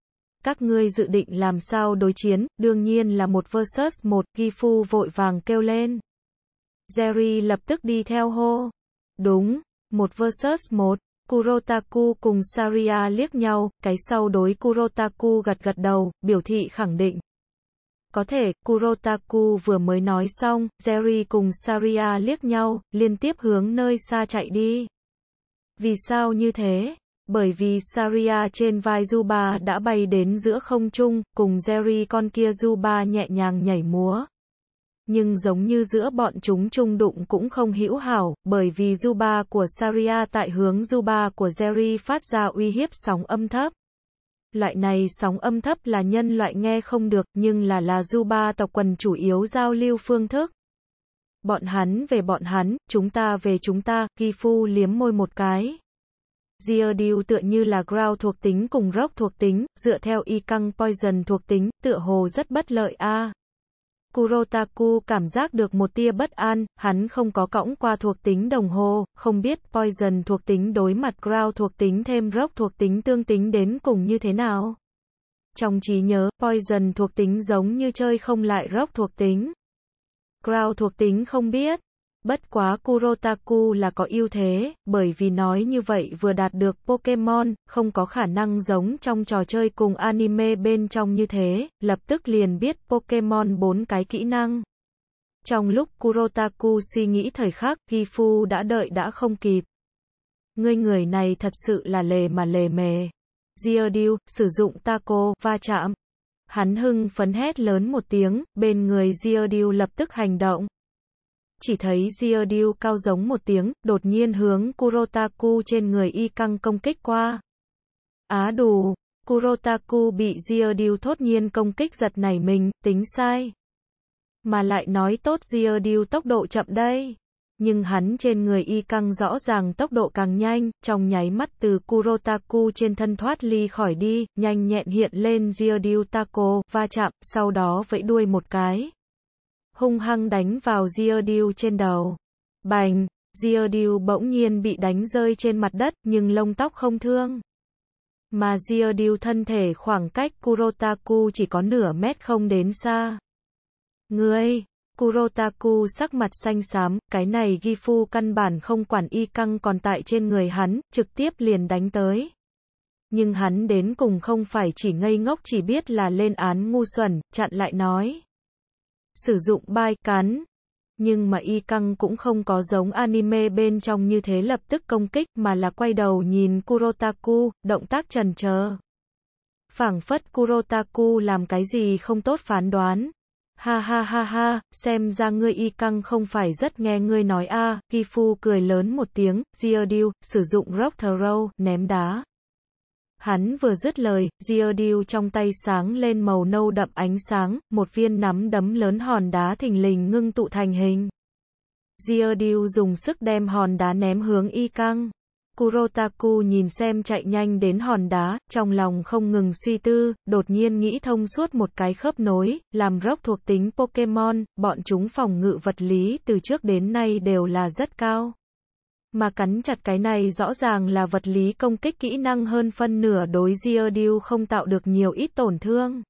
Các ngươi dự định làm sao đối chiến, đương nhiên là một versus một, Gifu vội vàng kêu lên. Jerry lập tức đi theo hô. Đúng, một versus một. Kurotaku cùng Saria liếc nhau, cái sau đối Kurotaku gật gật đầu, biểu thị khẳng định. Có thể, Kurotaku vừa mới nói xong, Jerry cùng Saria liếc nhau, liên tiếp hướng nơi xa chạy đi. Vì sao như thế? Bởi vì Saria trên vai Zuba đã bay đến giữa không trung, cùng Jerry con kia Zuba nhẹ nhàng nhảy múa. Nhưng giống như giữa bọn chúng chung đụng cũng không hữu hảo, bởi vì Zuba của Saria tại hướng Zuba của Jerry phát ra uy hiếp sóng âm thấp. Loại này sóng âm thấp là nhân loại nghe không được, nhưng là là Zuba tộc quần chủ yếu giao lưu phương thức. Bọn hắn về bọn hắn, chúng ta về chúng ta, Gifu liếm môi một cái. Geodude tựa như là Ground thuộc tính cùng Rock thuộc tính, dựa theo y căng Poison thuộc tính, tựa hồ rất bất lợi a. Kurotaku cảm giác được một tia bất an, hắn không có cõng qua thuộc tính đồng hồ, không biết Poison thuộc tính đối mặt Ground thuộc tính thêm Rock thuộc tính tương tính đến cùng như thế nào. Trong trí nhớ, Poison thuộc tính giống như chơi không lại Rock thuộc tính. Ground thuộc tính không biết. Bất quá Kurotaku là có ưu thế, bởi vì nói như vậy vừa đạt được Pokemon, không có khả năng giống trong trò chơi cùng anime bên trong như thế, lập tức liền biết Pokemon bốn cái kỹ năng. Trong lúc Kurotaku suy nghĩ thời khắc, Gifu đã đợi đã không kịp. Ngươi người này thật sự là lề mà lề mề. Geodude, sử dụng taco, va chạm. Hắn hưng phấn hét lớn một tiếng, bên người Geodude lập tức hành động chỉ thấy Geodude cao giống một tiếng, đột nhiên hướng Kurotaku trên người y căng công kích qua. Á đù, Kurotaku bị Geodude thốt nhiên công kích giật nảy mình, tính sai. Mà lại nói tốt Geodude tốc độ chậm đây. Nhưng hắn trên người y căng rõ ràng tốc độ càng nhanh, trong nháy mắt từ Kurotaku trên thân thoát ly khỏi đi, nhanh nhẹn hiện lên Geodude Taco, va chạm, sau đó vẫy đuôi một cái hung hăng đánh vào Geodude trên đầu. Bành, Geodude bỗng nhiên bị đánh rơi trên mặt đất, nhưng lông tóc không thương. Mà Geodude thân thể khoảng cách Kurotaku chỉ có nửa mét không đến xa. Ngươi, Kurotaku sắc mặt xanh xám, cái này Gifu căn bản không quản y căng còn tại trên người hắn, trực tiếp liền đánh tới. Nhưng hắn đến cùng không phải chỉ ngây ngốc chỉ biết là lên án ngu xuẩn, chặn lại nói sử dụng bai cắn. Nhưng mà y căng cũng không có giống anime bên trong như thế lập tức công kích mà là quay đầu nhìn Kurotaku, động tác trần chờ. phảng phất Kurotaku làm cái gì không tốt phán đoán. Ha ha ha ha, xem ra ngươi y căng không phải rất nghe ngươi nói a, à, Gifu cười lớn một tiếng, Geodude, sử dụng Rock Throw, ném đá. Hắn vừa dứt lời, Geodude trong tay sáng lên màu nâu đậm ánh sáng, một viên nắm đấm lớn hòn đá thình lình ngưng tụ thành hình. Geodude dùng sức đem hòn đá ném hướng y căng. Kurotaku nhìn xem chạy nhanh đến hòn đá, trong lòng không ngừng suy tư, đột nhiên nghĩ thông suốt một cái khớp nối, làm rốc thuộc tính Pokemon, bọn chúng phòng ngự vật lý từ trước đến nay đều là rất cao. Mà cắn chặt cái này rõ ràng là vật lý công kích kỹ năng hơn phân nửa đối Geodude không tạo được nhiều ít tổn thương.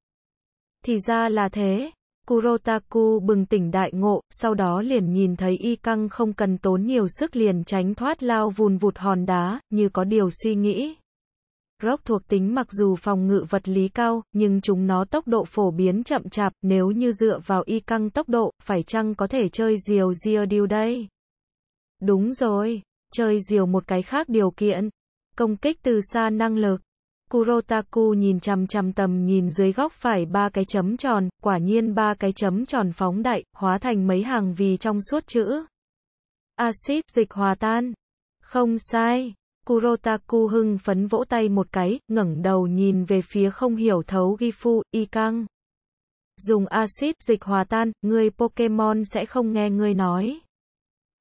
Thì ra là thế. Kurotaku bừng tỉnh đại ngộ, sau đó liền nhìn thấy y căng không cần tốn nhiều sức liền tránh thoát lao vùn vụt hòn đá, như có điều suy nghĩ. Rock thuộc tính mặc dù phòng ngự vật lý cao, nhưng chúng nó tốc độ phổ biến chậm chạp, nếu như dựa vào y căng tốc độ, phải chăng có thể chơi diều Geodude đây? Đúng rồi chơi diều một cái khác điều kiện. Công kích từ xa năng lực. Kurotaku nhìn chằm chằm tầm nhìn dưới góc phải ba cái chấm tròn, quả nhiên ba cái chấm tròn phóng đại, hóa thành mấy hàng vì trong suốt chữ. Acid dịch hòa tan. Không sai. Kurotaku hưng phấn vỗ tay một cái, ngẩng đầu nhìn về phía không hiểu thấu Gifu, Ikang. Dùng acid dịch hòa tan, người Pokemon sẽ không nghe ngươi nói.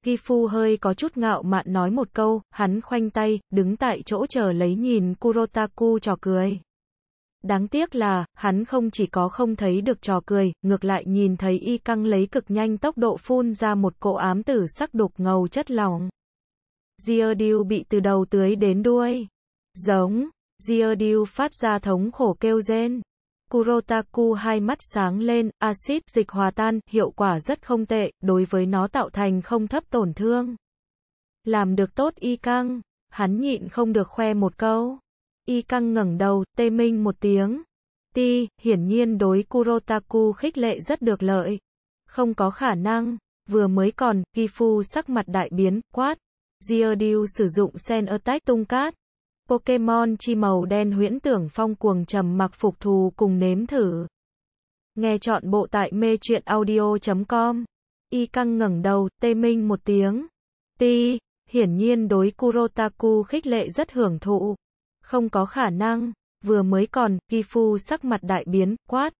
Gifu hơi có chút ngạo mạn nói một câu, hắn khoanh tay, đứng tại chỗ chờ lấy nhìn Kurotaku trò cười. Đáng tiếc là, hắn không chỉ có không thấy được trò cười, ngược lại nhìn thấy y căng lấy cực nhanh tốc độ phun ra một cỗ ám tử sắc đục ngầu chất lỏng. Giardiu bị từ đầu tưới đến đuôi. Giống, Giardiu phát ra thống khổ kêu rên. Kurotaku hai mắt sáng lên, axit dịch hòa tan, hiệu quả rất không tệ, đối với nó tạo thành không thấp tổn thương. Làm được tốt y căng, hắn nhịn không được khoe một câu. Y căng ngẩng đầu, tê minh một tiếng. Ti, hiển nhiên đối Kurotaku khích lệ rất được lợi. Không có khả năng, vừa mới còn, Gifu sắc mặt đại biến, quát. Geodude sử dụng Sen Attack tung cát. Pokemon chi màu đen huyễn tưởng phong cuồng trầm mặc phục thù cùng nếm thử. Nghe chọn bộ tại mê truyện audio.com. Y căng ngẩng đầu, tê minh một tiếng. Ti, hiển nhiên đối Kurotaku khích lệ rất hưởng thụ. Không có khả năng, vừa mới còn, Gifu sắc mặt đại biến, quát.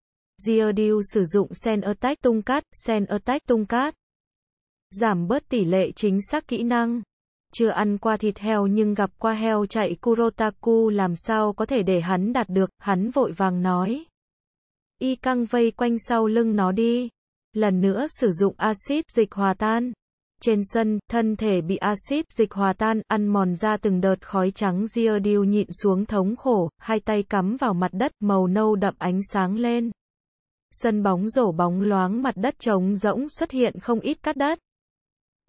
Geodude sử dụng Sen Attack tung cát, Sen Attack tung cát. Giảm bớt tỷ lệ chính xác kỹ năng. Chưa ăn qua thịt heo nhưng gặp qua heo chạy Kurotaku làm sao có thể để hắn đạt được, hắn vội vàng nói. Y căng vây quanh sau lưng nó đi. Lần nữa sử dụng axit dịch hòa tan. Trên sân, thân thể bị axit dịch hòa tan, ăn mòn ra từng đợt khói trắng Geodude nhịn xuống thống khổ, hai tay cắm vào mặt đất, màu nâu đậm ánh sáng lên. Sân bóng rổ bóng loáng mặt đất trống rỗng xuất hiện không ít cát đất.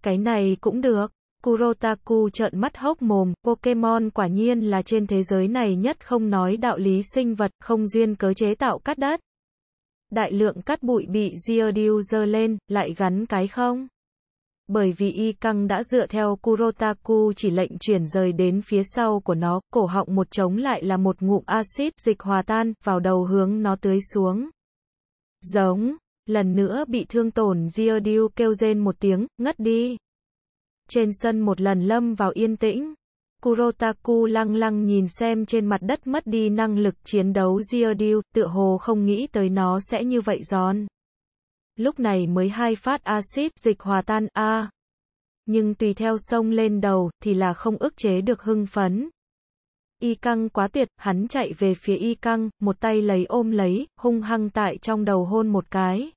Cái này cũng được. Kurotaku trợn mắt hốc mồm, Pokemon quả nhiên là trên thế giới này nhất không nói đạo lý sinh vật, không duyên cớ chế tạo cắt đất. Đại lượng cát bụi bị Geodude dơ lên, lại gắn cái không. Bởi vì y căng đã dựa theo Kurotaku chỉ lệnh chuyển rời đến phía sau của nó, cổ họng một trống lại là một ngụm axit dịch hòa tan, vào đầu hướng nó tưới xuống. Giống, lần nữa bị thương tổn Geodude kêu rên một tiếng, ngất đi. Trên sân một lần lâm vào yên tĩnh. Kurotaku lăng lăng nhìn xem trên mặt đất mất đi năng lực chiến đấu Geodude, tựa hồ không nghĩ tới nó sẽ như vậy giòn. Lúc này mới hai phát axit dịch hòa tan a. Nhưng tùy theo sông lên đầu thì là không ức chế được hưng phấn. Y căng quá tuyệt, hắn chạy về phía y căng, một tay lấy ôm lấy, hung hăng tại trong đầu hôn một cái.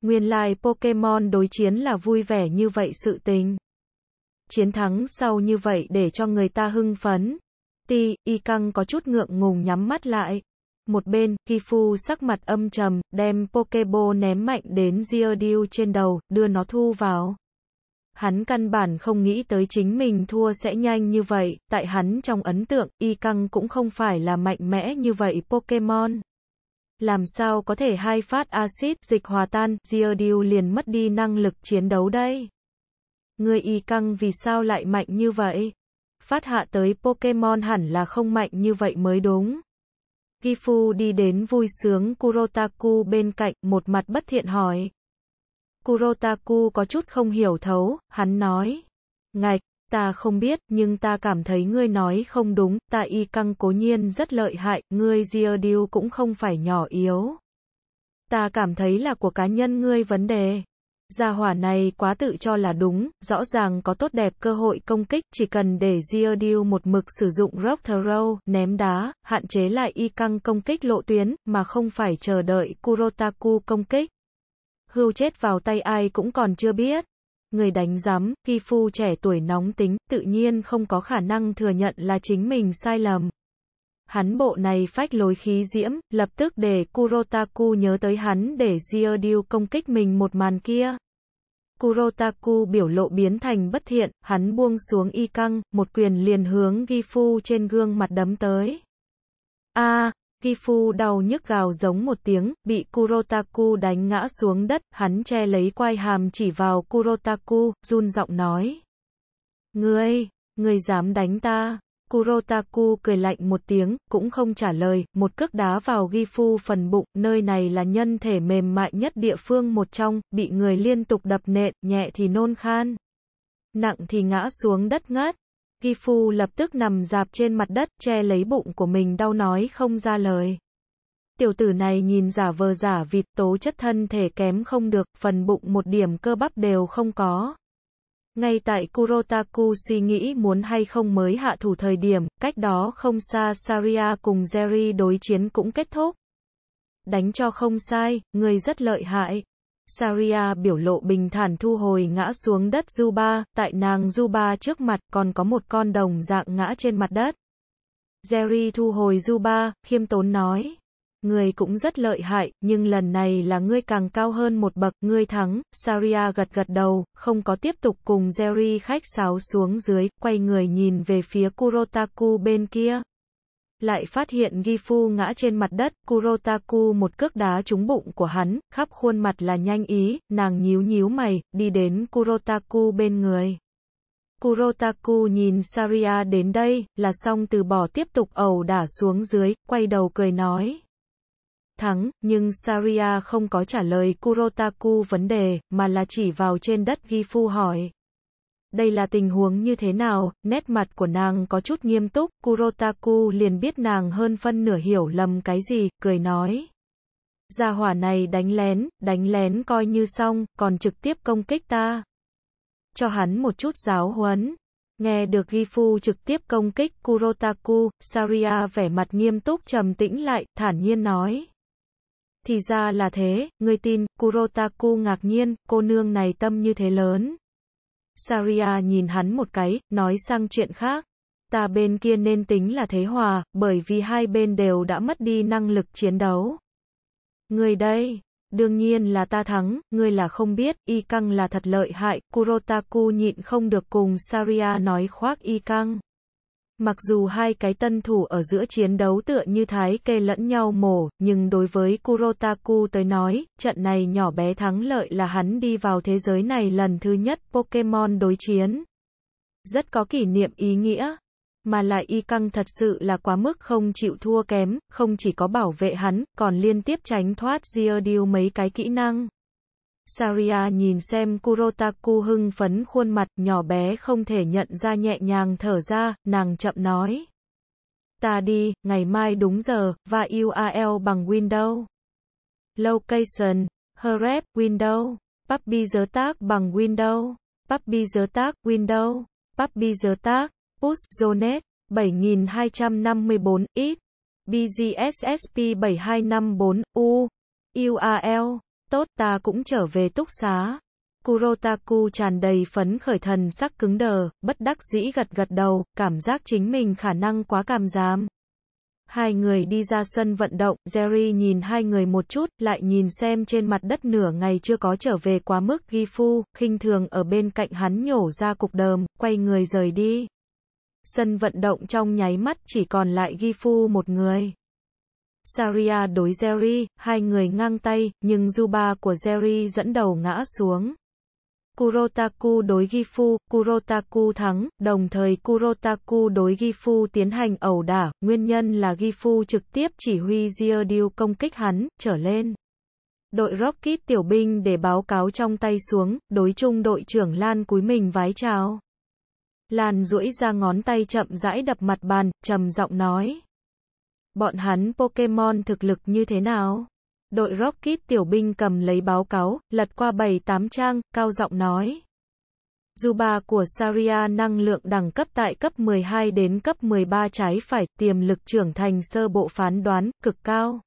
Nguyên lai Pokemon đối chiến là vui vẻ như vậy sự tình chiến thắng sau như vậy để cho người ta hưng phấn. Ti, y căng có chút ngượng ngùng nhắm mắt lại. Một bên, Kifu sắc mặt âm trầm, đem Pokebo ném mạnh đến Geodude trên đầu, đưa nó thu vào. Hắn căn bản không nghĩ tới chính mình thua sẽ nhanh như vậy, tại hắn trong ấn tượng, y căng cũng không phải là mạnh mẽ như vậy Pokemon. Làm sao có thể hai phát axit dịch hòa tan, Geodude liền mất đi năng lực chiến đấu đây? Người y căng vì sao lại mạnh như vậy? Phát hạ tới Pokemon hẳn là không mạnh như vậy mới đúng. Gifu đi đến vui sướng Kurotaku bên cạnh, một mặt bất thiện hỏi. Kurotaku có chút không hiểu thấu, hắn nói. Ngạch, ta không biết, nhưng ta cảm thấy ngươi nói không đúng, ta y căng cố nhiên rất lợi hại, ngươi Geodude cũng không phải nhỏ yếu. Ta cảm thấy là của cá nhân ngươi vấn đề. Gia hỏa này quá tự cho là đúng, rõ ràng có tốt đẹp cơ hội công kích, chỉ cần để Geodude một mực sử dụng Rock Throw, ném đá, hạn chế lại y căng công kích lộ tuyến, mà không phải chờ đợi Kurotaku công kích. Hưu chết vào tay ai cũng còn chưa biết. Người đánh giám, Kifu trẻ tuổi nóng tính, tự nhiên không có khả năng thừa nhận là chính mình sai lầm. Hắn bộ này phách lối khí diễm, lập tức để Kurotaku nhớ tới hắn để Geodude công kích mình một màn kia. Kurotaku biểu lộ biến thành bất thiện, hắn buông xuống y căng, một quyền liền hướng Gifu trên gương mặt đấm tới. A, à, Gifu đau nhức gào giống một tiếng, bị Kurotaku đánh ngã xuống đất, hắn che lấy quai hàm chỉ vào Kurotaku, run giọng nói. Ngươi, ngươi dám đánh ta? Kurotaku cười lạnh một tiếng, cũng không trả lời, một cước đá vào Gifu phần bụng, nơi này là nhân thể mềm mại nhất địa phương một trong, bị người liên tục đập nện, nhẹ thì nôn khan, nặng thì ngã xuống đất ngất. Gifu lập tức nằm dạp trên mặt đất, che lấy bụng của mình đau nói không ra lời. Tiểu tử này nhìn giả vờ giả vịt tố chất thân thể kém không được, phần bụng một điểm cơ bắp đều không có. Ngay tại Kurotaku suy nghĩ muốn hay không mới hạ thủ thời điểm, cách đó không xa Saria cùng Jerry đối chiến cũng kết thúc. Đánh cho không sai, người rất lợi hại. Saria biểu lộ bình thản thu hồi ngã xuống đất Zuba, tại nàng Zuba trước mặt còn có một con đồng dạng ngã trên mặt đất. Jerry thu hồi Zuba, khiêm tốn nói người cũng rất lợi hại, nhưng lần này là ngươi càng cao hơn một bậc, ngươi thắng, Saria gật gật đầu, không có tiếp tục cùng Jerry khách sáo xuống dưới, quay người nhìn về phía Kurotaku bên kia. Lại phát hiện Gifu ngã trên mặt đất, Kurotaku một cước đá trúng bụng của hắn, khắp khuôn mặt là nhanh ý, nàng nhíu nhíu mày, đi đến Kurotaku bên người. Kurotaku nhìn Saria đến đây, là xong từ bỏ tiếp tục ẩu đả xuống dưới, quay đầu cười nói. Thắng, nhưng Saria không có trả lời Kurotaku vấn đề, mà là chỉ vào trên đất Gifu hỏi. Đây là tình huống như thế nào, nét mặt của nàng có chút nghiêm túc, Kurotaku liền biết nàng hơn phân nửa hiểu lầm cái gì, cười nói. Gia hỏa này đánh lén, đánh lén coi như xong, còn trực tiếp công kích ta. Cho hắn một chút giáo huấn. Nghe được Gifu trực tiếp công kích Kurotaku, Saria vẻ mặt nghiêm túc trầm tĩnh lại, thản nhiên nói. Thì ra là thế, người tin, Kurotaku ngạc nhiên, cô nương này tâm như thế lớn. Saria nhìn hắn một cái, nói sang chuyện khác. Ta bên kia nên tính là thế hòa, bởi vì hai bên đều đã mất đi năng lực chiến đấu. Người đây, đương nhiên là ta thắng, ngươi là không biết, y căng là thật lợi hại, Kurotaku nhịn không được cùng Saria nói khoác y căng. Mặc dù hai cái tân thủ ở giữa chiến đấu tựa như thái kê lẫn nhau mổ, nhưng đối với Kurotaku tới nói, trận này nhỏ bé thắng lợi là hắn đi vào thế giới này lần thứ nhất Pokemon đối chiến. Rất có kỷ niệm ý nghĩa. Mà lại y căng thật sự là quá mức không chịu thua kém, không chỉ có bảo vệ hắn, còn liên tiếp tránh thoát Geodude mấy cái kỹ năng. Saria nhìn xem Kurotaku hưng phấn khuôn mặt nhỏ bé không thể nhận ra nhẹ nhàng thở ra, nàng chậm nói. Ta đi, ngày mai đúng giờ, và URL bằng Windows. Location, href, Windows. Puppy giới tác bằng Windows. Puppy giới tác, Windows. Puppy giới tác, Push, Zonet, 7254x BGSSP 7254, U. URL tốt ta cũng trở về túc xá. Kurotaku tràn đầy phấn khởi thần sắc cứng đờ, bất đắc dĩ gật gật đầu, cảm giác chính mình khả năng quá cảm giám. Hai người đi ra sân vận động, Jerry nhìn hai người một chút, lại nhìn xem trên mặt đất nửa ngày chưa có trở về quá mức Gifu, khinh thường ở bên cạnh hắn nhổ ra cục đờm, quay người rời đi. Sân vận động trong nháy mắt chỉ còn lại Gifu một người. Saria đối Jerry, hai người ngang tay, nhưng Zuba của Jerry dẫn đầu ngã xuống. Kurotaku đối Gifu, Kurotaku thắng, đồng thời Kurotaku đối Gifu tiến hành ẩu đả, nguyên nhân là Gifu trực tiếp chỉ huy Geodude công kích hắn, trở lên. Đội Rocket tiểu binh để báo cáo trong tay xuống, đối chung đội trưởng Lan cúi mình vái chào. Lan duỗi ra ngón tay chậm rãi đập mặt bàn, trầm giọng nói. Bọn hắn Pokemon thực lực như thế nào? Đội Rocket tiểu binh cầm lấy báo cáo, lật qua 7-8 trang, cao giọng nói. Zuba của Saria năng lượng đẳng cấp tại cấp 12 đến cấp 13 trái phải, tiềm lực trưởng thành sơ bộ phán đoán, cực cao.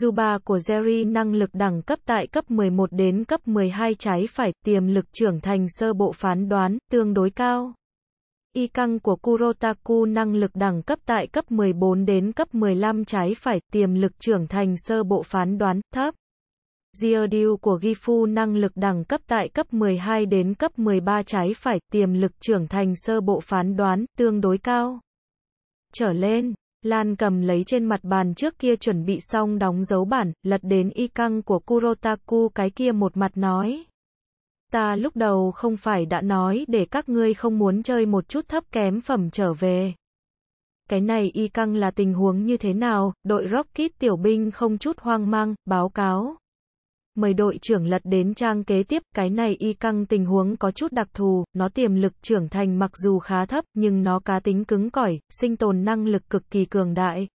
Zuba của Jerry năng lực đẳng cấp tại cấp 11 đến cấp 12 trái phải, tiềm lực trưởng thành sơ bộ phán đoán, tương đối cao. Y căng của Kurotaku năng lực đẳng cấp tại cấp 14 đến cấp 15 trái phải, tiềm lực trưởng thành sơ bộ phán đoán, thấp. Geodude của Gifu năng lực đẳng cấp tại cấp 12 đến cấp 13 trái phải, tiềm lực trưởng thành sơ bộ phán đoán, tương đối cao. Trở lên, Lan cầm lấy trên mặt bàn trước kia chuẩn bị xong đóng dấu bản, lật đến y căng của Kurotaku cái kia một mặt nói. Ta lúc đầu không phải đã nói để các ngươi không muốn chơi một chút thấp kém phẩm trở về. Cái này y căng là tình huống như thế nào, đội Rocket tiểu binh không chút hoang mang, báo cáo. Mời đội trưởng lật đến trang kế tiếp, cái này y căng tình huống có chút đặc thù, nó tiềm lực trưởng thành mặc dù khá thấp, nhưng nó cá tính cứng cỏi, sinh tồn năng lực cực kỳ cường đại.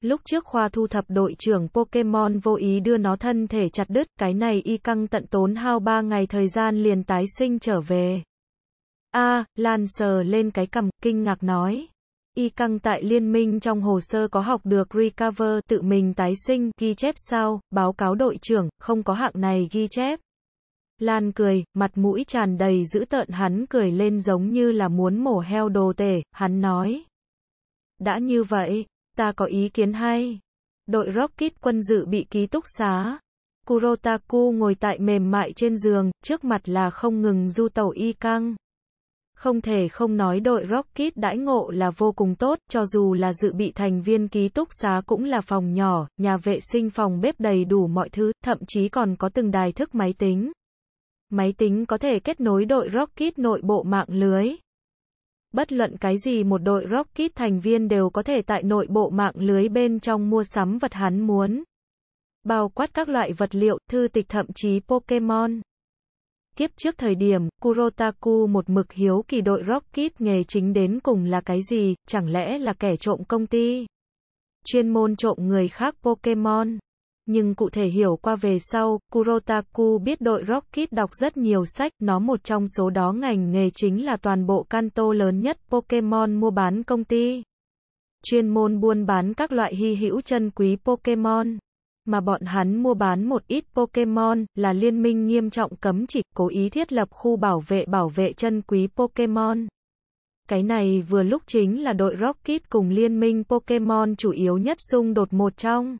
Lúc trước khoa thu thập đội trưởng Pokemon vô ý đưa nó thân thể chặt đứt, cái này y căng tận tốn hao 3 ngày thời gian liền tái sinh trở về. A, Lan sờ lên cái cầm, kinh ngạc nói. Y căng tại liên minh trong hồ sơ có học được recover, tự mình tái sinh, ghi chép sao, báo cáo đội trưởng, không có hạng này ghi chép. Lan cười, mặt mũi tràn đầy dữ tợn hắn cười lên giống như là muốn mổ heo đồ tể, hắn nói. Đã như vậy, ta có ý kiến hay. Đội Rocket quân dự bị ký túc xá. Kurotaku ngồi tại mềm mại trên giường, trước mặt là không ngừng du tàu y căng. Không thể không nói đội Rocket đãi ngộ là vô cùng tốt, cho dù là dự bị thành viên ký túc xá cũng là phòng nhỏ, nhà vệ sinh phòng bếp đầy đủ mọi thứ, thậm chí còn có từng đài thức máy tính. Máy tính có thể kết nối đội Rocket nội bộ mạng lưới. Bất luận cái gì một đội Rocket thành viên đều có thể tại nội bộ mạng lưới bên trong mua sắm vật hắn muốn. Bao quát các loại vật liệu, thư tịch thậm chí Pokemon. Kiếp trước thời điểm, Kurotaku một mực hiếu kỳ đội Rocket nghề chính đến cùng là cái gì, chẳng lẽ là kẻ trộm công ty? Chuyên môn trộm người khác Pokemon. Nhưng cụ thể hiểu qua về sau, Kurotaku biết đội Rocket đọc rất nhiều sách, nó một trong số đó ngành nghề chính là toàn bộ Kanto lớn nhất Pokemon mua bán công ty. Chuyên môn buôn bán các loại hy hữu chân quý Pokemon mà bọn hắn mua bán một ít Pokemon, là liên minh nghiêm trọng cấm chỉ, cố ý thiết lập khu bảo vệ bảo vệ chân quý Pokemon. Cái này vừa lúc chính là đội Rocket cùng liên minh Pokemon chủ yếu nhất xung đột một trong.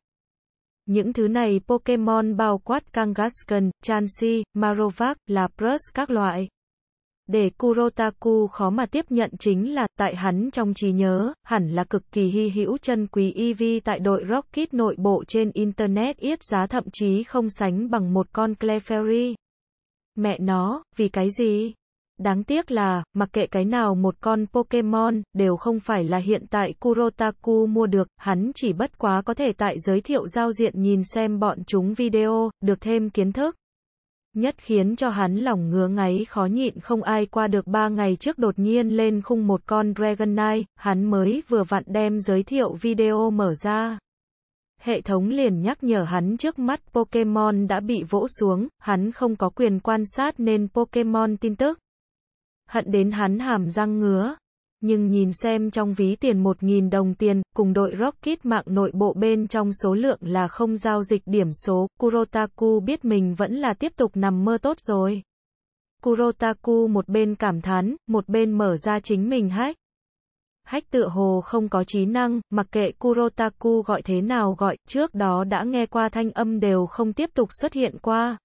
Những thứ này Pokemon bao quát Kangaskhan, Chansey, Marowak, Lapras các loại. Để Kurotaku khó mà tiếp nhận chính là, tại hắn trong trí nhớ, hẳn là cực kỳ hy hữu chân quý EV tại đội Rocket nội bộ trên Internet yết giá thậm chí không sánh bằng một con Clefairy. Mẹ nó, vì cái gì? Đáng tiếc là, mặc kệ cái nào một con Pokemon, đều không phải là hiện tại Kurotaku mua được, hắn chỉ bất quá có thể tại giới thiệu giao diện nhìn xem bọn chúng video, được thêm kiến thức. Nhất khiến cho hắn lòng ngứa ngáy khó nhịn không ai qua được ba ngày trước đột nhiên lên khung một con Dragonite, hắn mới vừa vặn đem giới thiệu video mở ra. Hệ thống liền nhắc nhở hắn trước mắt Pokemon đã bị vỗ xuống, hắn không có quyền quan sát nên Pokemon tin tức. Hận đến hắn hàm răng ngứa. Nhưng nhìn xem trong ví tiền 1.000 đồng tiền, cùng đội Rocket mạng nội bộ bên trong số lượng là không giao dịch điểm số, Kurotaku biết mình vẫn là tiếp tục nằm mơ tốt rồi. Kurotaku một bên cảm thán, một bên mở ra chính mình hack. Hách tựa hồ không có trí năng, mặc kệ Kurotaku gọi thế nào gọi, trước đó đã nghe qua thanh âm đều không tiếp tục xuất hiện qua.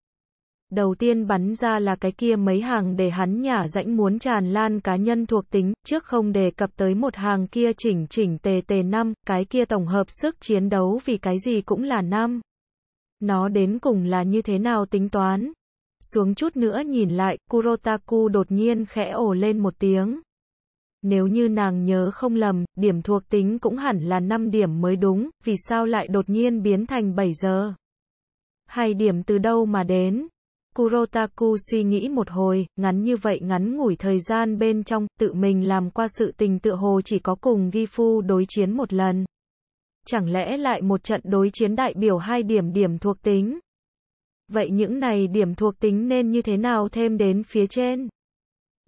Đầu tiên bắn ra là cái kia mấy hàng để hắn nhả rãnh muốn tràn lan cá nhân thuộc tính, trước không đề cập tới một hàng kia chỉnh chỉnh tề tề năm, cái kia tổng hợp sức chiến đấu vì cái gì cũng là năm. Nó đến cùng là như thế nào tính toán? Xuống chút nữa nhìn lại, Kurotaku đột nhiên khẽ ổ lên một tiếng. Nếu như nàng nhớ không lầm, điểm thuộc tính cũng hẳn là 5 điểm mới đúng, vì sao lại đột nhiên biến thành 7 giờ? Hay điểm từ đâu mà đến? Kurotaku suy nghĩ một hồi, ngắn như vậy ngắn ngủi thời gian bên trong, tự mình làm qua sự tình tựa hồ chỉ có cùng Gifu đối chiến một lần. Chẳng lẽ lại một trận đối chiến đại biểu hai điểm điểm thuộc tính? Vậy những này điểm thuộc tính nên như thế nào thêm đến phía trên?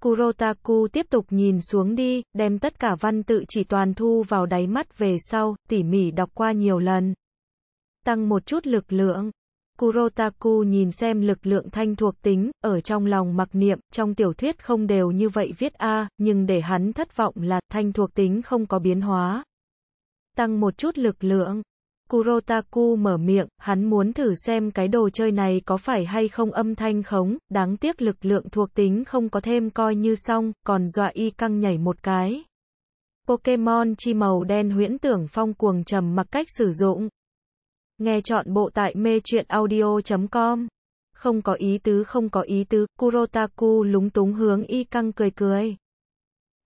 Kurotaku tiếp tục nhìn xuống đi, đem tất cả văn tự chỉ toàn thu vào đáy mắt về sau, tỉ mỉ đọc qua nhiều lần. Tăng một chút lực lượng. Kurotaku nhìn xem lực lượng thanh thuộc tính, ở trong lòng mặc niệm, trong tiểu thuyết không đều như vậy viết A, nhưng để hắn thất vọng là, thanh thuộc tính không có biến hóa. Tăng một chút lực lượng. Kurotaku mở miệng, hắn muốn thử xem cái đồ chơi này có phải hay không âm thanh khống, đáng tiếc lực lượng thuộc tính không có thêm coi như xong, còn dọa y căng nhảy một cái. Pokemon chi màu đen huyễn tưởng phong cuồng trầm mặc cách sử dụng. Nghe chọn bộ tại mê truyện audio.com. Không có ý tứ không có ý tứ, Kurotaku lúng túng hướng y căng cười cười.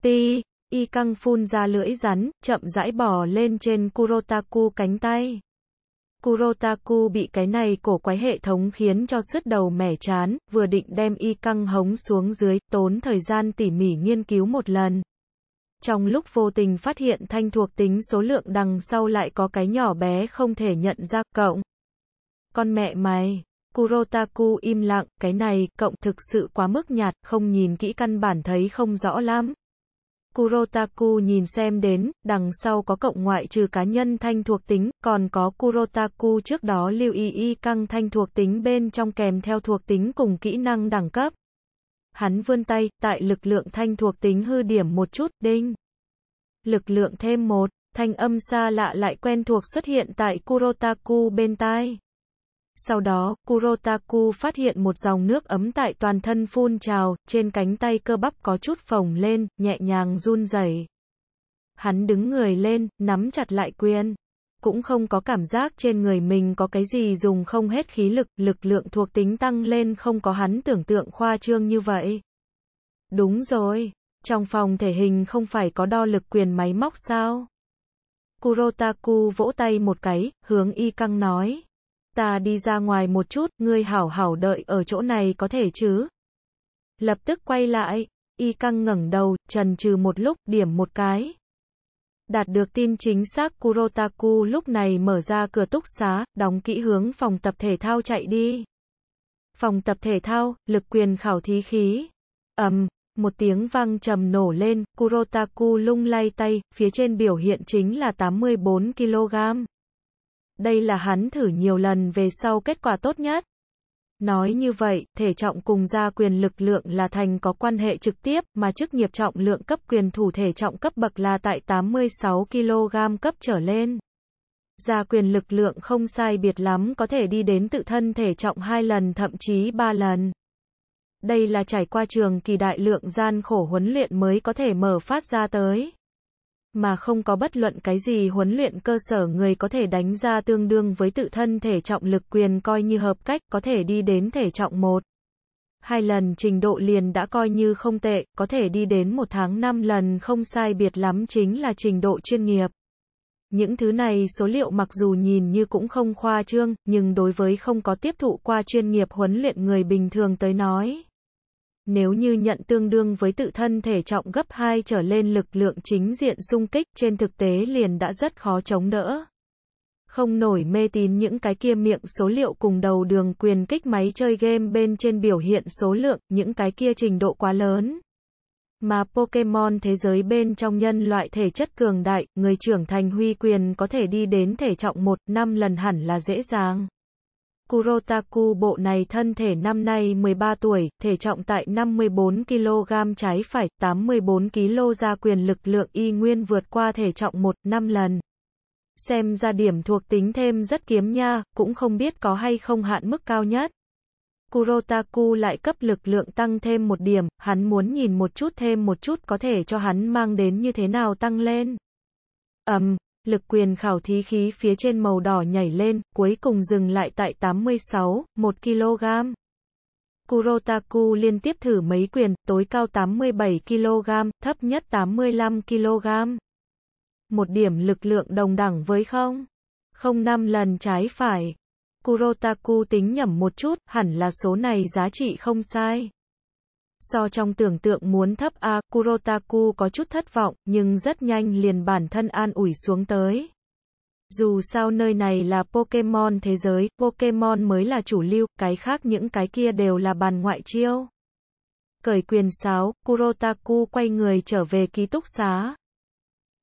Ti, y căng phun ra lưỡi rắn, chậm rãi bò lên trên Kurotaku cánh tay. Kurotaku bị cái này cổ quái hệ thống khiến cho sứt đầu mẻ chán, vừa định đem y căng hống xuống dưới, tốn thời gian tỉ mỉ nghiên cứu một lần. Trong lúc vô tình phát hiện thanh thuộc tính số lượng đằng sau lại có cái nhỏ bé không thể nhận ra, cộng. Con mẹ mày. Kurotaku im lặng, cái này, cộng thực sự quá mức nhạt, không nhìn kỹ căn bản thấy không rõ lắm. Kurotaku nhìn xem đến, đằng sau có cộng ngoại trừ cá nhân thanh thuộc tính, còn có Kurotaku trước đó lưu ý y căng thanh thuộc tính bên trong kèm theo thuộc tính cùng kỹ năng đẳng cấp. Hắn vươn tay, tại lực lượng thanh thuộc tính hư điểm một chút, đinh. Lực lượng thêm một, thanh âm xa lạ lại quen thuộc xuất hiện tại Kurotaku bên tai. Sau đó, Kurotaku phát hiện một dòng nước ấm tại toàn thân phun trào, trên cánh tay cơ bắp có chút phồng lên, nhẹ nhàng run rẩy. Hắn đứng người lên, nắm chặt lại quyền. Cũng không có cảm giác trên người mình có cái gì dùng không hết khí lực, lực lượng thuộc tính tăng lên không có hắn tưởng tượng khoa trương như vậy. Đúng rồi, trong phòng thể hình không phải có đo lực quyền máy móc sao? Kurotaku vỗ tay một cái, hướng y căng nói. Ta đi ra ngoài một chút, ngươi hảo hảo đợi ở chỗ này có thể chứ? Lập tức quay lại, y căng ngẩng đầu, trần trừ một lúc, điểm một cái. Đạt được tin chính xác Kurotaku lúc này mở ra cửa túc xá, đóng kỹ hướng phòng tập thể thao chạy đi. Phòng tập thể thao, lực quyền khảo thí khí. ầm, một tiếng vang trầm nổ lên, Kurotaku lung lay tay, phía trên biểu hiện chính là 84 kg. Đây là hắn thử nhiều lần về sau kết quả tốt nhất. Nói như vậy, thể trọng cùng gia quyền lực lượng là thành có quan hệ trực tiếp, mà chức nghiệp trọng lượng cấp quyền thủ thể trọng cấp bậc là tại 86 kg cấp trở lên. Gia quyền lực lượng không sai biệt lắm có thể đi đến tự thân thể trọng hai lần thậm chí ba lần. Đây là trải qua trường kỳ đại lượng gian khổ huấn luyện mới có thể mở phát ra tới mà không có bất luận cái gì huấn luyện cơ sở người có thể đánh ra tương đương với tự thân thể trọng lực quyền coi như hợp cách, có thể đi đến thể trọng một. Hai lần trình độ liền đã coi như không tệ, có thể đi đến một tháng năm lần không sai biệt lắm chính là trình độ chuyên nghiệp. Những thứ này số liệu mặc dù nhìn như cũng không khoa trương, nhưng đối với không có tiếp thụ qua chuyên nghiệp huấn luyện người bình thường tới nói, nếu như nhận tương đương với tự thân thể trọng gấp 2 trở lên lực lượng chính diện xung kích, trên thực tế liền đã rất khó chống đỡ. Không nổi mê tín những cái kia miệng số liệu cùng đầu đường quyền kích máy chơi game bên trên biểu hiện số lượng, những cái kia trình độ quá lớn. Mà Pokemon thế giới bên trong nhân loại thể chất cường đại, người trưởng thành huy quyền có thể đi đến thể trọng 1 năm lần hẳn là dễ dàng. Kurotaku bộ này thân thể năm nay 13 tuổi, thể trọng tại 54 kg trái phải, 84 kg ra quyền lực lượng y nguyên vượt qua thể trọng 1 năm lần. Xem ra điểm thuộc tính thêm rất kiếm nha, cũng không biết có hay không hạn mức cao nhất. Kurotaku lại cấp lực lượng tăng thêm một điểm, hắn muốn nhìn một chút thêm một chút có thể cho hắn mang đến như thế nào tăng lên. ầm, um, lực quyền khảo thí khí phía trên màu đỏ nhảy lên, cuối cùng dừng lại tại 86, 1 kg. Kurotaku liên tiếp thử mấy quyền, tối cao 87 kg, thấp nhất 85 kg. Một điểm lực lượng đồng đẳng với không. Không năm lần trái phải. Kurotaku tính nhầm một chút, hẳn là số này giá trị không sai. So trong tưởng tượng muốn thấp A, Kurotaku có chút thất vọng, nhưng rất nhanh liền bản thân an ủi xuống tới. Dù sao nơi này là Pokemon thế giới, Pokemon mới là chủ lưu, cái khác những cái kia đều là bàn ngoại chiêu. Cởi quyền sáo, Kurotaku quay người trở về ký túc xá.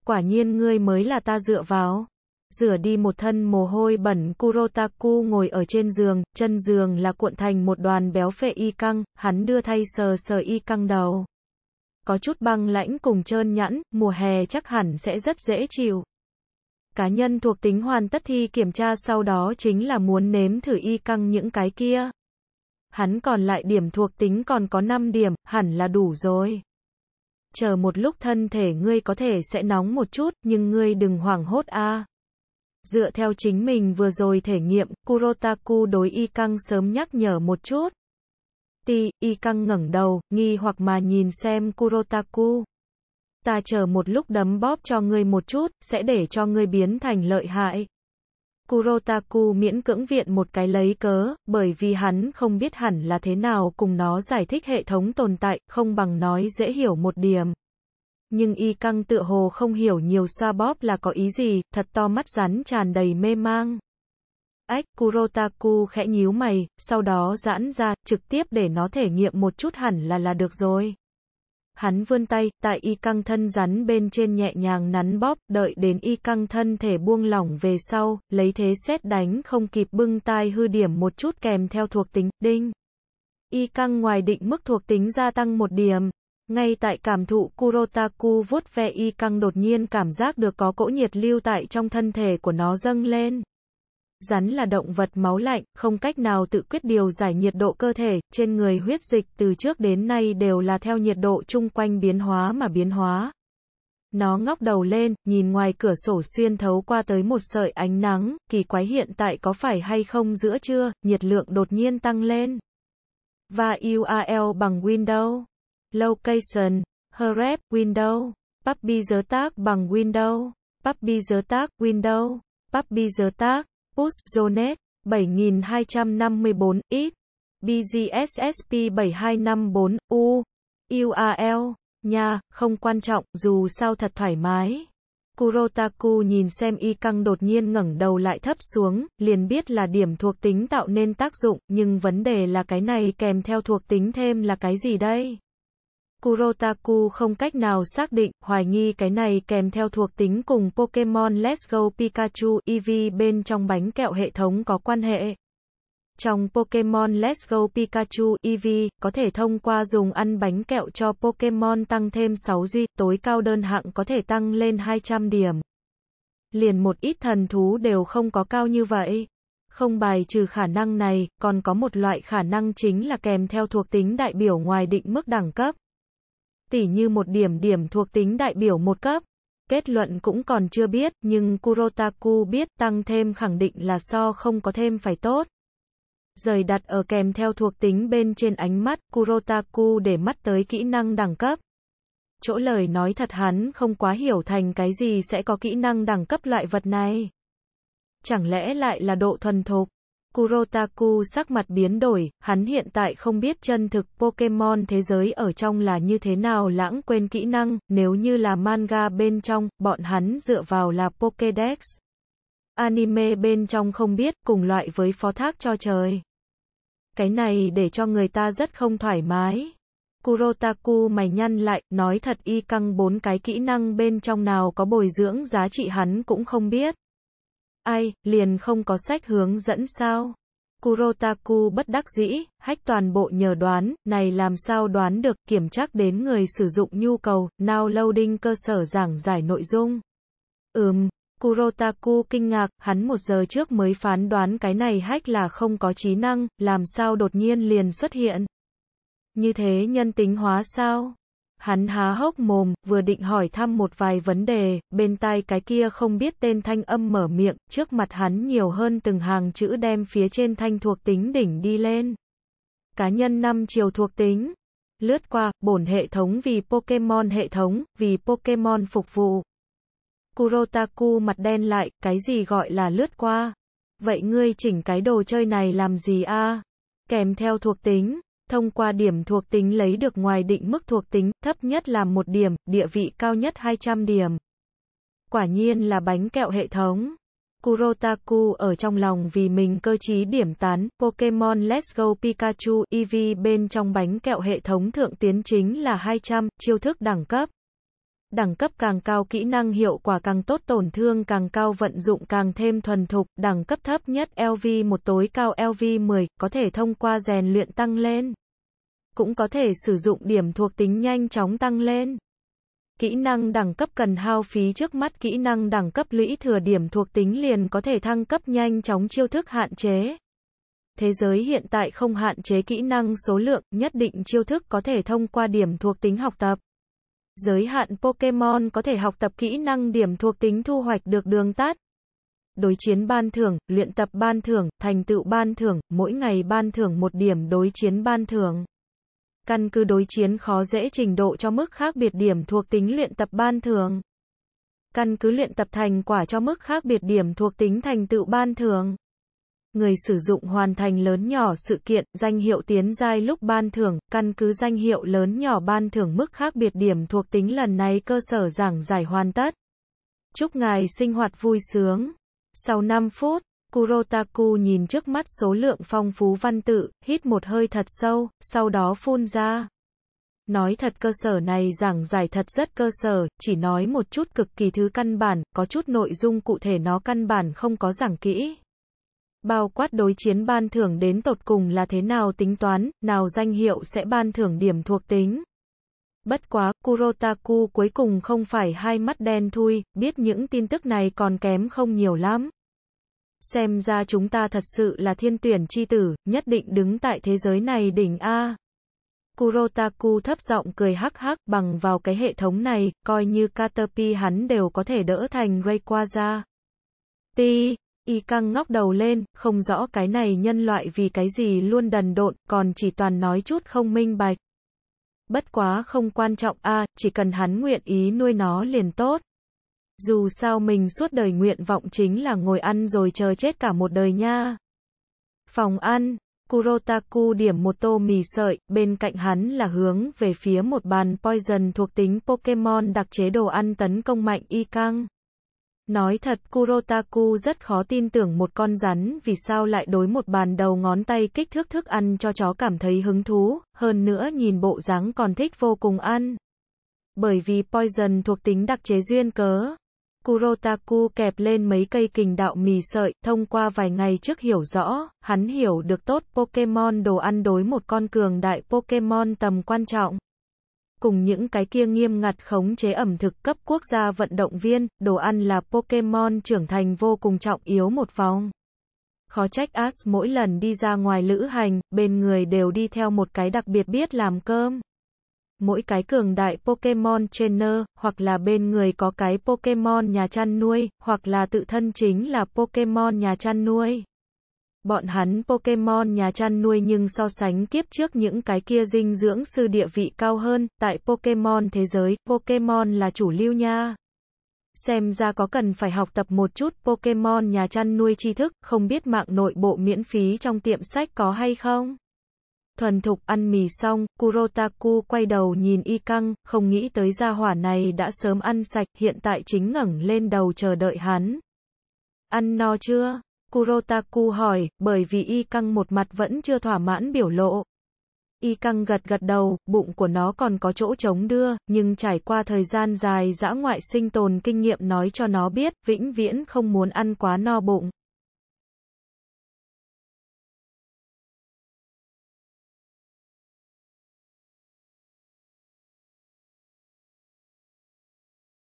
Quả nhiên ngươi mới là ta dựa vào. Rửa đi một thân mồ hôi bẩn Kurotaku ngồi ở trên giường, chân giường là cuộn thành một đoàn béo phệ y căng, hắn đưa thay sờ sờ y căng đầu. Có chút băng lãnh cùng trơn nhẵn, mùa hè chắc hẳn sẽ rất dễ chịu. Cá nhân thuộc tính hoàn tất thi kiểm tra sau đó chính là muốn nếm thử y căng những cái kia. Hắn còn lại điểm thuộc tính còn có 5 điểm, hẳn là đủ rồi. Chờ một lúc thân thể ngươi có thể sẽ nóng một chút, nhưng ngươi đừng hoảng hốt a. Dựa theo chính mình vừa rồi thể nghiệm, Kurotaku đối y căng sớm nhắc nhở một chút. Ti, y căng ngẩng đầu, nghi hoặc mà nhìn xem Kurotaku. Ta chờ một lúc đấm bóp cho ngươi một chút, sẽ để cho ngươi biến thành lợi hại. Kurotaku miễn cưỡng viện một cái lấy cớ, bởi vì hắn không biết hẳn là thế nào cùng nó giải thích hệ thống tồn tại, không bằng nói dễ hiểu một điểm. Nhưng y căng tựa hồ không hiểu nhiều xoa bóp là có ý gì, thật to mắt rắn tràn đầy mê mang. Ách, Kurotaku khẽ nhíu mày, sau đó giãn ra, trực tiếp để nó thể nghiệm một chút hẳn là là được rồi. Hắn vươn tay, tại y căng thân rắn bên trên nhẹ nhàng nắn bóp, đợi đến y căng thân thể buông lỏng về sau, lấy thế xét đánh không kịp bưng tai hư điểm một chút kèm theo thuộc tính, đinh. Y căng ngoài định mức thuộc tính gia tăng một điểm. Ngay tại cảm thụ Kurotaku vuốt ve y căng đột nhiên cảm giác được có cỗ nhiệt lưu tại trong thân thể của nó dâng lên. Rắn là động vật máu lạnh, không cách nào tự quyết điều giải nhiệt độ cơ thể, trên người huyết dịch từ trước đến nay đều là theo nhiệt độ chung quanh biến hóa mà biến hóa. Nó ngóc đầu lên, nhìn ngoài cửa sổ xuyên thấu qua tới một sợi ánh nắng, kỳ quái hiện tại có phải hay không giữa trưa, nhiệt lượng đột nhiên tăng lên. Và URL bằng Windows. Location, href, Windows. Puppy giờ tác bằng Windows. Puppy giờ tác, Windows. Puppy giờ tác. Push Zonet 7254 X BGSSP 7254 U URL Nha, không quan trọng, dù sao thật thoải mái. Kurotaku nhìn xem y căng đột nhiên ngẩng đầu lại thấp xuống, liền biết là điểm thuộc tính tạo nên tác dụng, nhưng vấn đề là cái này kèm theo thuộc tính thêm là cái gì đây? Kurotaku không cách nào xác định, hoài nghi cái này kèm theo thuộc tính cùng Pokemon Let's Go Pikachu EV bên trong bánh kẹo hệ thống có quan hệ. Trong Pokemon Let's Go Pikachu EV, có thể thông qua dùng ăn bánh kẹo cho Pokemon tăng thêm 6 duy, tối cao đơn hạng có thể tăng lên 200 điểm. Liền một ít thần thú đều không có cao như vậy. Không bài trừ khả năng này, còn có một loại khả năng chính là kèm theo thuộc tính đại biểu ngoài định mức đẳng cấp tỉ như một điểm điểm thuộc tính đại biểu một cấp. Kết luận cũng còn chưa biết, nhưng Kurotaku biết tăng thêm khẳng định là so không có thêm phải tốt. Rời đặt ở kèm theo thuộc tính bên trên ánh mắt, Kurotaku để mắt tới kỹ năng đẳng cấp. Chỗ lời nói thật hắn không quá hiểu thành cái gì sẽ có kỹ năng đẳng cấp loại vật này. Chẳng lẽ lại là độ thuần thục? Kurotaku sắc mặt biến đổi, hắn hiện tại không biết chân thực Pokemon thế giới ở trong là như thế nào lãng quên kỹ năng, nếu như là manga bên trong, bọn hắn dựa vào là Pokédex. Anime bên trong không biết, cùng loại với phó thác cho trời. Cái này để cho người ta rất không thoải mái. Kurotaku mày nhăn lại, nói thật y căng bốn cái kỹ năng bên trong nào có bồi dưỡng giá trị hắn cũng không biết. Ai, liền không có sách hướng dẫn sao? Kurotaku bất đắc dĩ, hách toàn bộ nhờ đoán, này làm sao đoán được, kiểm tra đến người sử dụng nhu cầu, now loading cơ sở giảng giải nội dung. Ừm, Kurotaku kinh ngạc, hắn một giờ trước mới phán đoán cái này hách là không có trí năng, làm sao đột nhiên liền xuất hiện. Như thế nhân tính hóa sao? Hắn há hốc mồm, vừa định hỏi thăm một vài vấn đề, bên tai cái kia không biết tên thanh âm mở miệng, trước mặt hắn nhiều hơn từng hàng chữ đem phía trên thanh thuộc tính đỉnh đi lên. Cá nhân năm chiều thuộc tính. Lướt qua, bổn hệ thống vì Pokemon hệ thống, vì Pokemon phục vụ. Kurotaku mặt đen lại, cái gì gọi là lướt qua? Vậy ngươi chỉnh cái đồ chơi này làm gì a? Kèm theo thuộc tính. Thông qua điểm thuộc tính lấy được ngoài định mức thuộc tính, thấp nhất là một điểm, địa vị cao nhất 200 điểm. Quả nhiên là bánh kẹo hệ thống. Kurotaku ở trong lòng vì mình cơ trí điểm tán, Pokemon Let's Go Pikachu EV bên trong bánh kẹo hệ thống thượng tiến chính là 200, chiêu thức đẳng cấp. Đẳng cấp càng cao kỹ năng hiệu quả càng tốt tổn thương càng cao vận dụng càng thêm thuần thục, đẳng cấp thấp nhất LV một tối cao LV 10, có thể thông qua rèn luyện tăng lên. Cũng có thể sử dụng điểm thuộc tính nhanh chóng tăng lên. Kỹ năng đẳng cấp cần hao phí trước mắt kỹ năng đẳng cấp lũy thừa điểm thuộc tính liền có thể thăng cấp nhanh chóng chiêu thức hạn chế. Thế giới hiện tại không hạn chế kỹ năng số lượng, nhất định chiêu thức có thể thông qua điểm thuộc tính học tập. Giới hạn Pokemon có thể học tập kỹ năng điểm thuộc tính thu hoạch được đường tắt. Đối chiến ban thưởng, luyện tập ban thưởng, thành tựu ban thưởng, mỗi ngày ban thưởng một điểm đối chiến ban thưởng. Căn cứ đối chiến khó dễ trình độ cho mức khác biệt điểm thuộc tính luyện tập ban thưởng. Căn cứ luyện tập thành quả cho mức khác biệt điểm thuộc tính thành tựu ban thưởng người sử dụng hoàn thành lớn nhỏ sự kiện, danh hiệu tiến giai lúc ban thưởng, căn cứ danh hiệu lớn nhỏ ban thưởng mức khác biệt điểm thuộc tính lần này cơ sở giảng giải hoàn tất. Chúc ngài sinh hoạt vui sướng. Sau 5 phút, Kurotaku nhìn trước mắt số lượng phong phú văn tự, hít một hơi thật sâu, sau đó phun ra. Nói thật cơ sở này giảng giải thật rất cơ sở, chỉ nói một chút cực kỳ thứ căn bản, có chút nội dung cụ thể nó căn bản không có giảng kỹ. Bao quát đối chiến ban thưởng đến tột cùng là thế nào tính toán, nào danh hiệu sẽ ban thưởng điểm thuộc tính. Bất quá, Kurotaku cuối cùng không phải hai mắt đen thui, biết những tin tức này còn kém không nhiều lắm. Xem ra chúng ta thật sự là thiên tuyển chi tử, nhất định đứng tại thế giới này đỉnh A. Kurotaku thấp giọng cười hắc hắc, bằng vào cái hệ thống này, coi như Caterpie hắn đều có thể đỡ thành Rayquaza. Ti, y căng ngóc đầu lên, không rõ cái này nhân loại vì cái gì luôn đần độn, còn chỉ toàn nói chút không minh bạch. Bất quá không quan trọng a, chỉ cần hắn nguyện ý nuôi nó liền tốt. Dù sao mình suốt đời nguyện vọng chính là ngồi ăn rồi chờ chết cả một đời nha. Phòng ăn, Kurotaku điểm một tô mì sợi, bên cạnh hắn là hướng về phía một bàn poison thuộc tính Pokemon đặc chế đồ ăn tấn công mạnh y căng. Nói thật Kurotaku rất khó tin tưởng một con rắn vì sao lại đối một bàn đầu ngón tay kích thước thức ăn cho chó cảm thấy hứng thú, hơn nữa nhìn bộ dáng còn thích vô cùng ăn. Bởi vì poison thuộc tính đặc chế duyên cớ. Kurotaku kẹp lên mấy cây kình đạo mì sợi, thông qua vài ngày trước hiểu rõ, hắn hiểu được tốt Pokemon đồ ăn đối một con cường đại Pokemon tầm quan trọng. Cùng những cái kia nghiêm ngặt khống chế ẩm thực cấp quốc gia vận động viên, đồ ăn là Pokemon trưởng thành vô cùng trọng yếu một vòng. Khó trách as mỗi lần đi ra ngoài lữ hành, bên người đều đi theo một cái đặc biệt biết làm cơm. Mỗi cái cường đại Pokemon trainer, hoặc là bên người có cái Pokemon nhà chăn nuôi, hoặc là tự thân chính là Pokemon nhà chăn nuôi. Bọn hắn Pokemon nhà chăn nuôi nhưng so sánh kiếp trước những cái kia dinh dưỡng sư địa vị cao hơn, tại Pokemon thế giới, Pokemon là chủ lưu nha. Xem ra có cần phải học tập một chút Pokemon nhà chăn nuôi tri thức, không biết mạng nội bộ miễn phí trong tiệm sách có hay không? Thuần thục ăn mì xong, Kurotaku quay đầu nhìn y căng, không nghĩ tới gia hỏa này đã sớm ăn sạch, hiện tại chính ngẩng lên đầu chờ đợi hắn. Ăn no chưa? Kurotaku hỏi, bởi vì y căng một mặt vẫn chưa thỏa mãn biểu lộ. Y căng gật gật đầu, bụng của nó còn có chỗ trống đưa, nhưng trải qua thời gian dài dã ngoại sinh tồn kinh nghiệm nói cho nó biết, vĩnh viễn không muốn ăn quá no bụng.